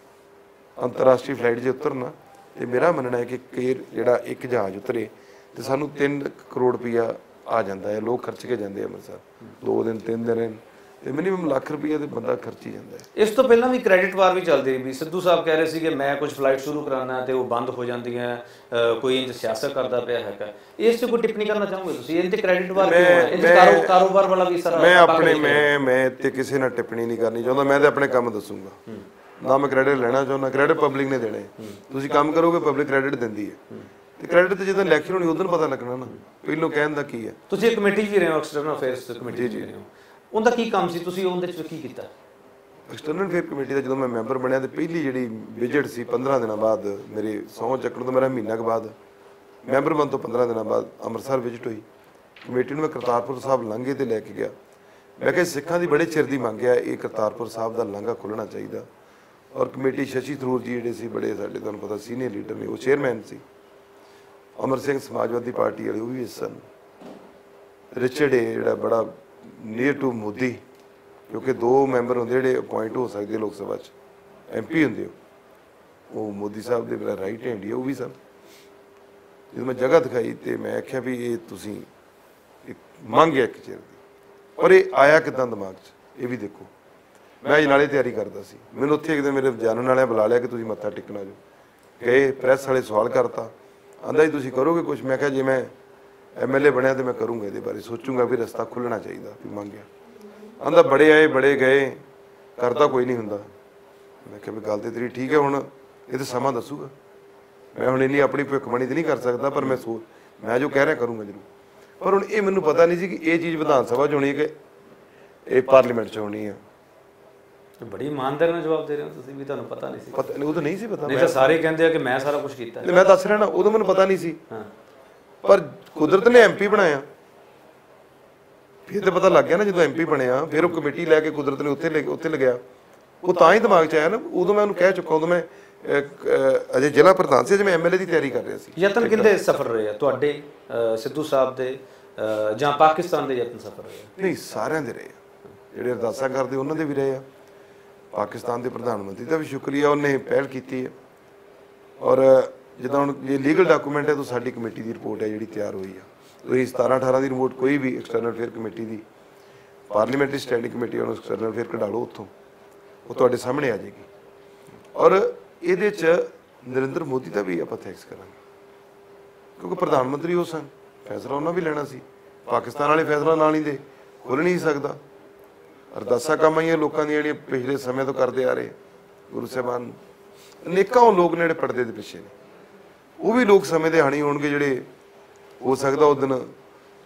ਅੰਤਰਰਾਸ਼ਟਰੀ ਫਲਾਈਟ ਜੇ ਉਤਰਨਾ, ਤੇ ਮੇਰਾ ਮੰਨਣਾ ਹੈ ਕਿ ਕੇਰ ਜਿਹੜਾ ਇੱਕ ਜਹਾਜ਼ ਉਤਰੇ, ਤੇ ਸਾਨੂੰ 3 ਕਰੋੜ ਰੁਪਇਆ ਆ ਜਾਂਦਾ ਹੈ, ਲੋਕ ਖਰਚ ਕੇ ਜਾਂਦੇ ਅੰਮ੍ਰਿਤਸਰ। ਦੋ ਦਿਨ, ਤਿੰਨ ਦਿਨ ਤੇ ਮਿਨੀਮਮ ਲੱਖ ਰੁਪਇਆ ਤੇ ਬੰਦਾ ਖਰਚ ਜਾਂਦਾ ਹੈ। ਇਸ ਤੋਂ ਪਹਿਲਾਂ ਵੀ ਕ੍ਰੈਡਿਟ ਵਾਰ ਵੀ ਚੱਲਦੀ ਰਹੀ ਵੀ ਸਿੱਧੂ ਸਾਹਿਬ ਕਹਿ ਰਹੇ ਸੀ ਕਿ ਮੈਂ ਕੁਝ ਫਲਾਈਟ ਸ਼ੁਰੂ ਕਰਾਉਣਾ ਤੇ ਉਹ ਬੰਦ ਹੋ ਜਾਂਦੀਆਂ ਕੋਈ ਇੰਜ ਸਿਆਸਤ ਕਰਦਾ ਪਿਆ ਹੈਗਾ। ਇਸ ਤੇ ਕੋਈ ਟਿੱਪਣੀ ਕਰਨਾ ਚਾਹੋਗੇ ਤੁਸੀਂ? ਇਹਦੇ ਤੇ ਕ੍ਰੈਡਿਟ ਵਾਰ ਕਿਉਂ ਹੈ? ਮੈਂ- ਕਾਰੋ- ਕਾਰੋਬਾਰ ਵਾਲਾ ਵੀ ਸਾਰਾ ਮੈਂ ਆਪਣੇ ਮੈਂ ਮੈਂ ਤੇ ਕਿਸੇ ਨਾਲ ਟਿੱਪਣੀ ਨਹੀਂ ਕਰਨੀ ਚਾਹੁੰਦਾ ਮੈਂ ਤੇ ਆਪਣੇ ਕੰਮ ਦੱਸੂਗਾ। ਨਾ ਮੈਂ ਕ੍ਰੈਡਿਟ ਲੈਣਾ ਚਾਹੁੰਦਾ ਕ੍ਰੈਡਿਟ ਪਬਲਿਕ ਨੇ ਦੇਣੇ। ਤੁਸੀਂ ਕੰਮ ਕਰੋਗੇ ਪਬਲਿਕ ਕ੍ਰੈਡਿਟ ਦਿੰਦੀ ਹੈ। ਤੇ ਕ੍ਰੈਡਿਟ ਤੇ ਜਦੋਂ ਇਲੈਕਸ਼ਨ ਹੋਣੀ ਉਦੋਂ ਪਤਾ ਲੱਗਣਾ ਨਾ। ਪਹਿਲੋਂ ਕਹਿਣ ਦਾ ਕੀ ਹੈ? ਤੁਸੀਂ ਕਮੇਟੀ ਵੀ ਰਹੇ ਹੋ ਐਕਸਟਰਨਲ ਅਫੇਅਰਸ ਕਮੇਟੀ ਰਹੇ ਹੋ। ਉਹਦਾ ਕੀ ਕੰਮ ਸੀ? ਤੁਸੀਂ ਉਹਦੇ 'ਚ ਕੀ ਕੀਤਾ? ਐਕਸਟਰਨਲ ਫੇਅਰ ਕਮੇਟੀ ਦਾ ਜਦੋਂ ਮੈਂ ਮੈਂਬਰ ਬਣਿਆ ਤੇ ਪਹਿਲੀ ਜਿਹੜੀ ਵਿਜ਼ਿਟ ਸੀ 15 ਦਿਨਾਂ ਬਾਅਦ, ਮੇਰੇ ਸਹੁੰ ਚੱਕਣ ਤੋਂ ਮੇਰਾ ਮਹੀਨਾ ਕੁ ਬਾਅਦ ਮੈਂਬਰ ਬਣ ਤੋਂ 15 ਦਿਨਾਂ ਬਾਅਦ ਅੰਮ੍ਰਿਤਸਰ ਵਿਜ਼ਿਟ ਹੋਈ। ਕਮੇਟੀ ਨੂੰ ਮੈਂ ਕਰਤਾਰਪੁਰ ਸਾਹਿਬ ਲਾਂਘੇ ਤੇ ਲੈ ਕੇ ਗਿਆ। ਮੈਂ ਕਿਹਾ ਸਿੱਖਾਂ ਦੀ ਬੜੇ ਚਿਰ ਦੀ ਮੰਗ ਹੈ, ਇਹ ਕਰਤਾਰਪੁਰ ਸਾਹਿਬ ਦਾ ਲਾਂਘਾ ਖੁੱਲਣਾ ਚਾਹੀਦਾ। ਔਰ ਕਮੇਟੀ ਸ਼ਸ਼ੀ ਥਰੂਰ ਜੀ ਜਿਹੜੇ ਸੀ, ਬੜੇ ਸਾਡੇ ਤੁਹਾਨੂੰ ਪਤਾ ਸੀਨੀਅਰ ਲੀਡਰ ਨੇ, ਉਹ ਚੇਅਰਮੈਨ ਸੀ। ਅਮਰ ਸਿੰਘ ਸਮਾਜਵਾਦੀ ਪਾਰਟੀ ਵਾਲੇ, ਉਹ ਵੀ ਸਨ। ਰਿਚਰਡ ਏ ਜਿਹੜਾ ਬੜਾ ਨੀਅਰ ਟੂ ਮੋਦੀ ਕਿਉਂਕਿ ਦੋ ਮੈਂਬਰ ਹੁੰਦੇ ਜਿਹੜੇ ਅਪਾਇੰਟ ਹੋ ਸਕਦੇ ਲੋਕ ਸਭਾ 'ਚ ਐਮਪੀ ਹੁੰਦੇ ਉਹ ਉਹ ਮੋਦੀ ਸਾਹਿਬ ਦੇ ਮੇਰਾ ਰਾਈਟ ਹੈਂਡ ਹੀ ਉਹ ਵੀ ਸਨ ਜਦੋਂ ਮੈਂ ਜਗ੍ਹਾ ਦਿਖਾਈ ਤੇ ਮੈਂ ਆਖਿਆ ਵੀ ਇਹ ਤੁਸੀਂ ਇੱਕ ਮੰਗ ਹੈ ਇੱਕ ਚਿਰ ਦੀ ਪਰ ਇਹ ਆਇਆ ਕਿਦਾਂ ਦਿਮਾਗ 'ਚ ਇਹ ਵੀ ਦੇਖੋ ਮੈਂ ਅਜ ਨਾਲੇ ਤਿਆਰੀ ਕਰਦਾ ਸੀ ਮੈਨੂੰ ਉੱਥੇ ਇੱਕ ਦਿਨ ਮੇਰੇ ਜਾਣਨ ਵਾਲਿਆਂ ਬੁਲਾ ਲਿਆ ਕਿ ਤੁਸੀਂ ਮੱਥਾ ਟੇਕਣਾ ਜੋ ਗਏ ਪ੍ਰੈਸ ਵਾਲੇ ਸਵਾਲ ਕਰਤਾ ਆਂਦਾ ਜੀ ਤੁਸੀਂ ਕਰੋਗੇ ਕੁਝ ਮੈਂ ਕਿਹਾ ਜੇ ਮੈਂ ਐਮਐਲਏ ਬਣਿਆ ਤੇ ਮੈਂ ਕਰੂੰਗਾ ਇਹਦੇ ਬਾਰੇ ਸੋਚੂੰਗਾ ਵੀ ਰਸਤਾ ਖੁੱਲਣਾ ਚਾਹੀਦਾ ਵੀ ਮੰਗਿਆ। ਆਂਦਾ ਬੜੇ ਆਏ ਬੜੇ ਗਏ ਕਰਦਾ ਕੋਈ ਨਹੀਂ ਹੁੰਦਾ। ਮੈਂ ਕਿਹਾ ਵੀ ਗੱਲ ਤੇ ਤੇਰੀ ਠੀਕ ਹੈ ਹੁਣ ਇਹ ਤਾਂ ਸਮਾਂ ਦੱਸੂਗਾ। ਮੈਂ ਹੁਣ ਇੰਨੀ ਆਪਣੀ ਭੁੱਖਮਣੀ ਤੇ ਨਹੀਂ ਕਰ ਸਕਦਾ ਪਰ ਮੈਂ ਸੋਚ ਮੈਂ ਜੋ ਕਹਿ ਰਿਹਾ ਕਰੂੰਗਾ ਜ਼ਰੂਰ। ਪਰ ਹੁਣ ਇਹ ਮੈਨੂੰ ਪਤਾ ਨਹੀਂ ਸੀ ਕਿ ਇਹ ਚੀਜ਼ ਵਿਧਾਨ ਸਭਾ 'ਚ ਹੋਣੀ ਹੈ ਕਿ ਇਹ ਪਾਰਲੀਮੈਂਟ 'ਚ ਹੋਣੀ ਹੈ। ਬੜੀ ਇਮਾਨਦਾਰੀ ਨਾਲ ਜਵਾਬ ਦੇ ਰਹੇ ਹੋ ਤੁਸੀਂ ਵੀ ਤੁਹਾਨੂੰ ਪਤਾ ਨਹੀਂ ਸੀ। ਪਤਾ ਨਹੀਂ ਉਹ ਤਾਂ ਨਹੀਂ ਸੀ ਪਤਾ। ਨਹੀਂ ਤਾਂ ਸਾਰੇ ਕਹਿੰਦੇ ਆ ਕਿ ਮੈਂ ਸਾਰਾ ਕੁਝ ਕੀਤਾ। ਮੈਂ ਦੱਸ ਰਿਹਾ ਨਾ ਉਦੋਂ ਮੈਨੂੰ ਪਤਾ ਨਹੀਂ ਸੀ। ਹਾਂ। ਪਰ ਕੁਦਰਤ ਨੇ ਐਮਪੀ ਬਣਾਇਆ। ਫਿਰ ਤੇ ਪਤਾ ਲੱਗ ਗਿਆ ਨਾ ਜਦੋਂ ਐਮਪੀ ਬਣਿਆ ਫਿਰ ਉਹ ਕਮੇਟੀ ਲੈ ਕੇ ਕੁਦਰਤ ਨੇ ਉੱਥੇ ਲੈ ਉੱਥੇ ਲਗਿਆ। ਉਹ ਤਾਂ ਹੀ ਦਿਮਾਗ 'ਚ ਆਇਆ ਨਾ ਉਦੋਂ ਮੈਂ ਉਹਨੂੰ ਕਹਿ ਚੁੱਕਾ ਉਦੋਂ ਮੈਂ ਅਜੇ ਜ਼ਿਲ੍ਹਾ ਪ੍ਰਧਾਨ ਸੀ ਮੈਂ ਐਮਐਲਏ ਦੀ ਤਿਆਰੀ ਕਰ ਰਿਹਾ ਸੀ। ਯਤਨ ਕਿੰਦੇ ਸਫਰ ਰਹੇ ਆ? ਤੁਹਾਡੇ ਸਿੱਧੂ ਸਾਹਿਬ ਦੇ ਜਾਂ ਪਾਕਿਸਤਾਨ ਦੇ ਯਤਨ ਸਫਰ ਰਹੇ ਨਹੀਂ ਸਾਰਿਆਂ ਦੇ ਰਹੇ ਆ। ਜਿਹੜੇ ਅਰਦਾਸਾਂ ਕਰਦੇ ਉਹਨਾਂ ਦੇ ਵੀ ਰਹੇ ਆ। ਪਾਕਿਸਤਾਨ ਦੇ ਪ੍ਰਧਾਨ ਮੰਤਰੀ ਦਾ ਵੀ ਸ਼ੁਕਰੀਆ ਉਹਨੇ ਪਹਿਲ ਕੀਤੀ ਹੈ ਔਰ ਜਿੱਦਾਂ ਹੁਣ ਇਹ ਲੀਗਲ ਡਾਕੂਮੈਂਟ ਹੈ ਤਾਂ ਸਾਡੀ ਕਮੇਟੀ ਦੀ ਰਿਪੋਰਟ ਹੈ ਜਿਹੜੀ ਤਿਆਰ ਹੋਈ ਆ। ਤੁਸੀਂ 17 18 ਦੀ ਰਿਪੋਰਟ ਕੋਈ ਵੀ ਐਕਸਟਰਨਲ ਅਫੇਅਰ ਕਮੇਟੀ ਦੀ ਪਾਰਲੀਮੈਂਟਰੀ ਸਟੈਂਡਿੰਗ ਕਮੇਟੀ ਉਹਨੂੰ ਐਕਸਟਰਨਲ ਅਫੇਅਰ ਕਢਾ ਲਓ ਉੱਥੋਂ। ਉਹ ਤੁਹਾਡੇ ਸਾਹਮਣੇ ਆ ਜਾਏਗੀ। ਔਰ ਇਹਦੇ ਚ ਨਰਿੰਦਰ ਮੋਦੀ ਦਾ ਵੀ ਆਪਾਂ ਥੈਂਕਸ ਕਰਾਂਗੇ। ਕਿਉਂਕਿ ਪ੍ਰਧਾਨ ਮੰਤਰੀ ਹੋ ਸਨ। ਫੈਸਲਾ ਉਹਨਾਂ ਵੀ ਲੈਣਾ ਸੀ। ਪਾਕਿਸਤਾਨ ਵਾਲੇ ਫੈਸਲਾ ਨਾਲ ਨਹੀਂ ਦੇ। ਖੁੱਲ ਨਹੀਂ ਸਕਦਾ। ਅਰਦਾਸਾਂ ਕੰਮ ਆਈਆਂ ਲੋਕਾਂ ਦੀਆਂ ਜਿਹੜੀਆਂ ਪਿਛਲੇ ਸਮੇਂ ਤੋਂ ਕਰਦੇ ਆ ਰਹੇ। ਗੁਰੂ ਸਾਹਿਬਾਨ, ਅਨੇਕਾਂ ਉਹ ਲੋਕ ਨੇੜੇ ਜਿਹੜੇ ਪਰਦੇ ਦੇ ਪਿੱਛੇ ਨੇ। ਉਹ ਵੀ ਲੋਕ ਸਮੇਂ ਦੇ ਹਾਣੀ ਹੋਣਗੇ ਜਿਹੜੇ ਹੋ ਸਕਦਾ ਉਹ ਦਿਨ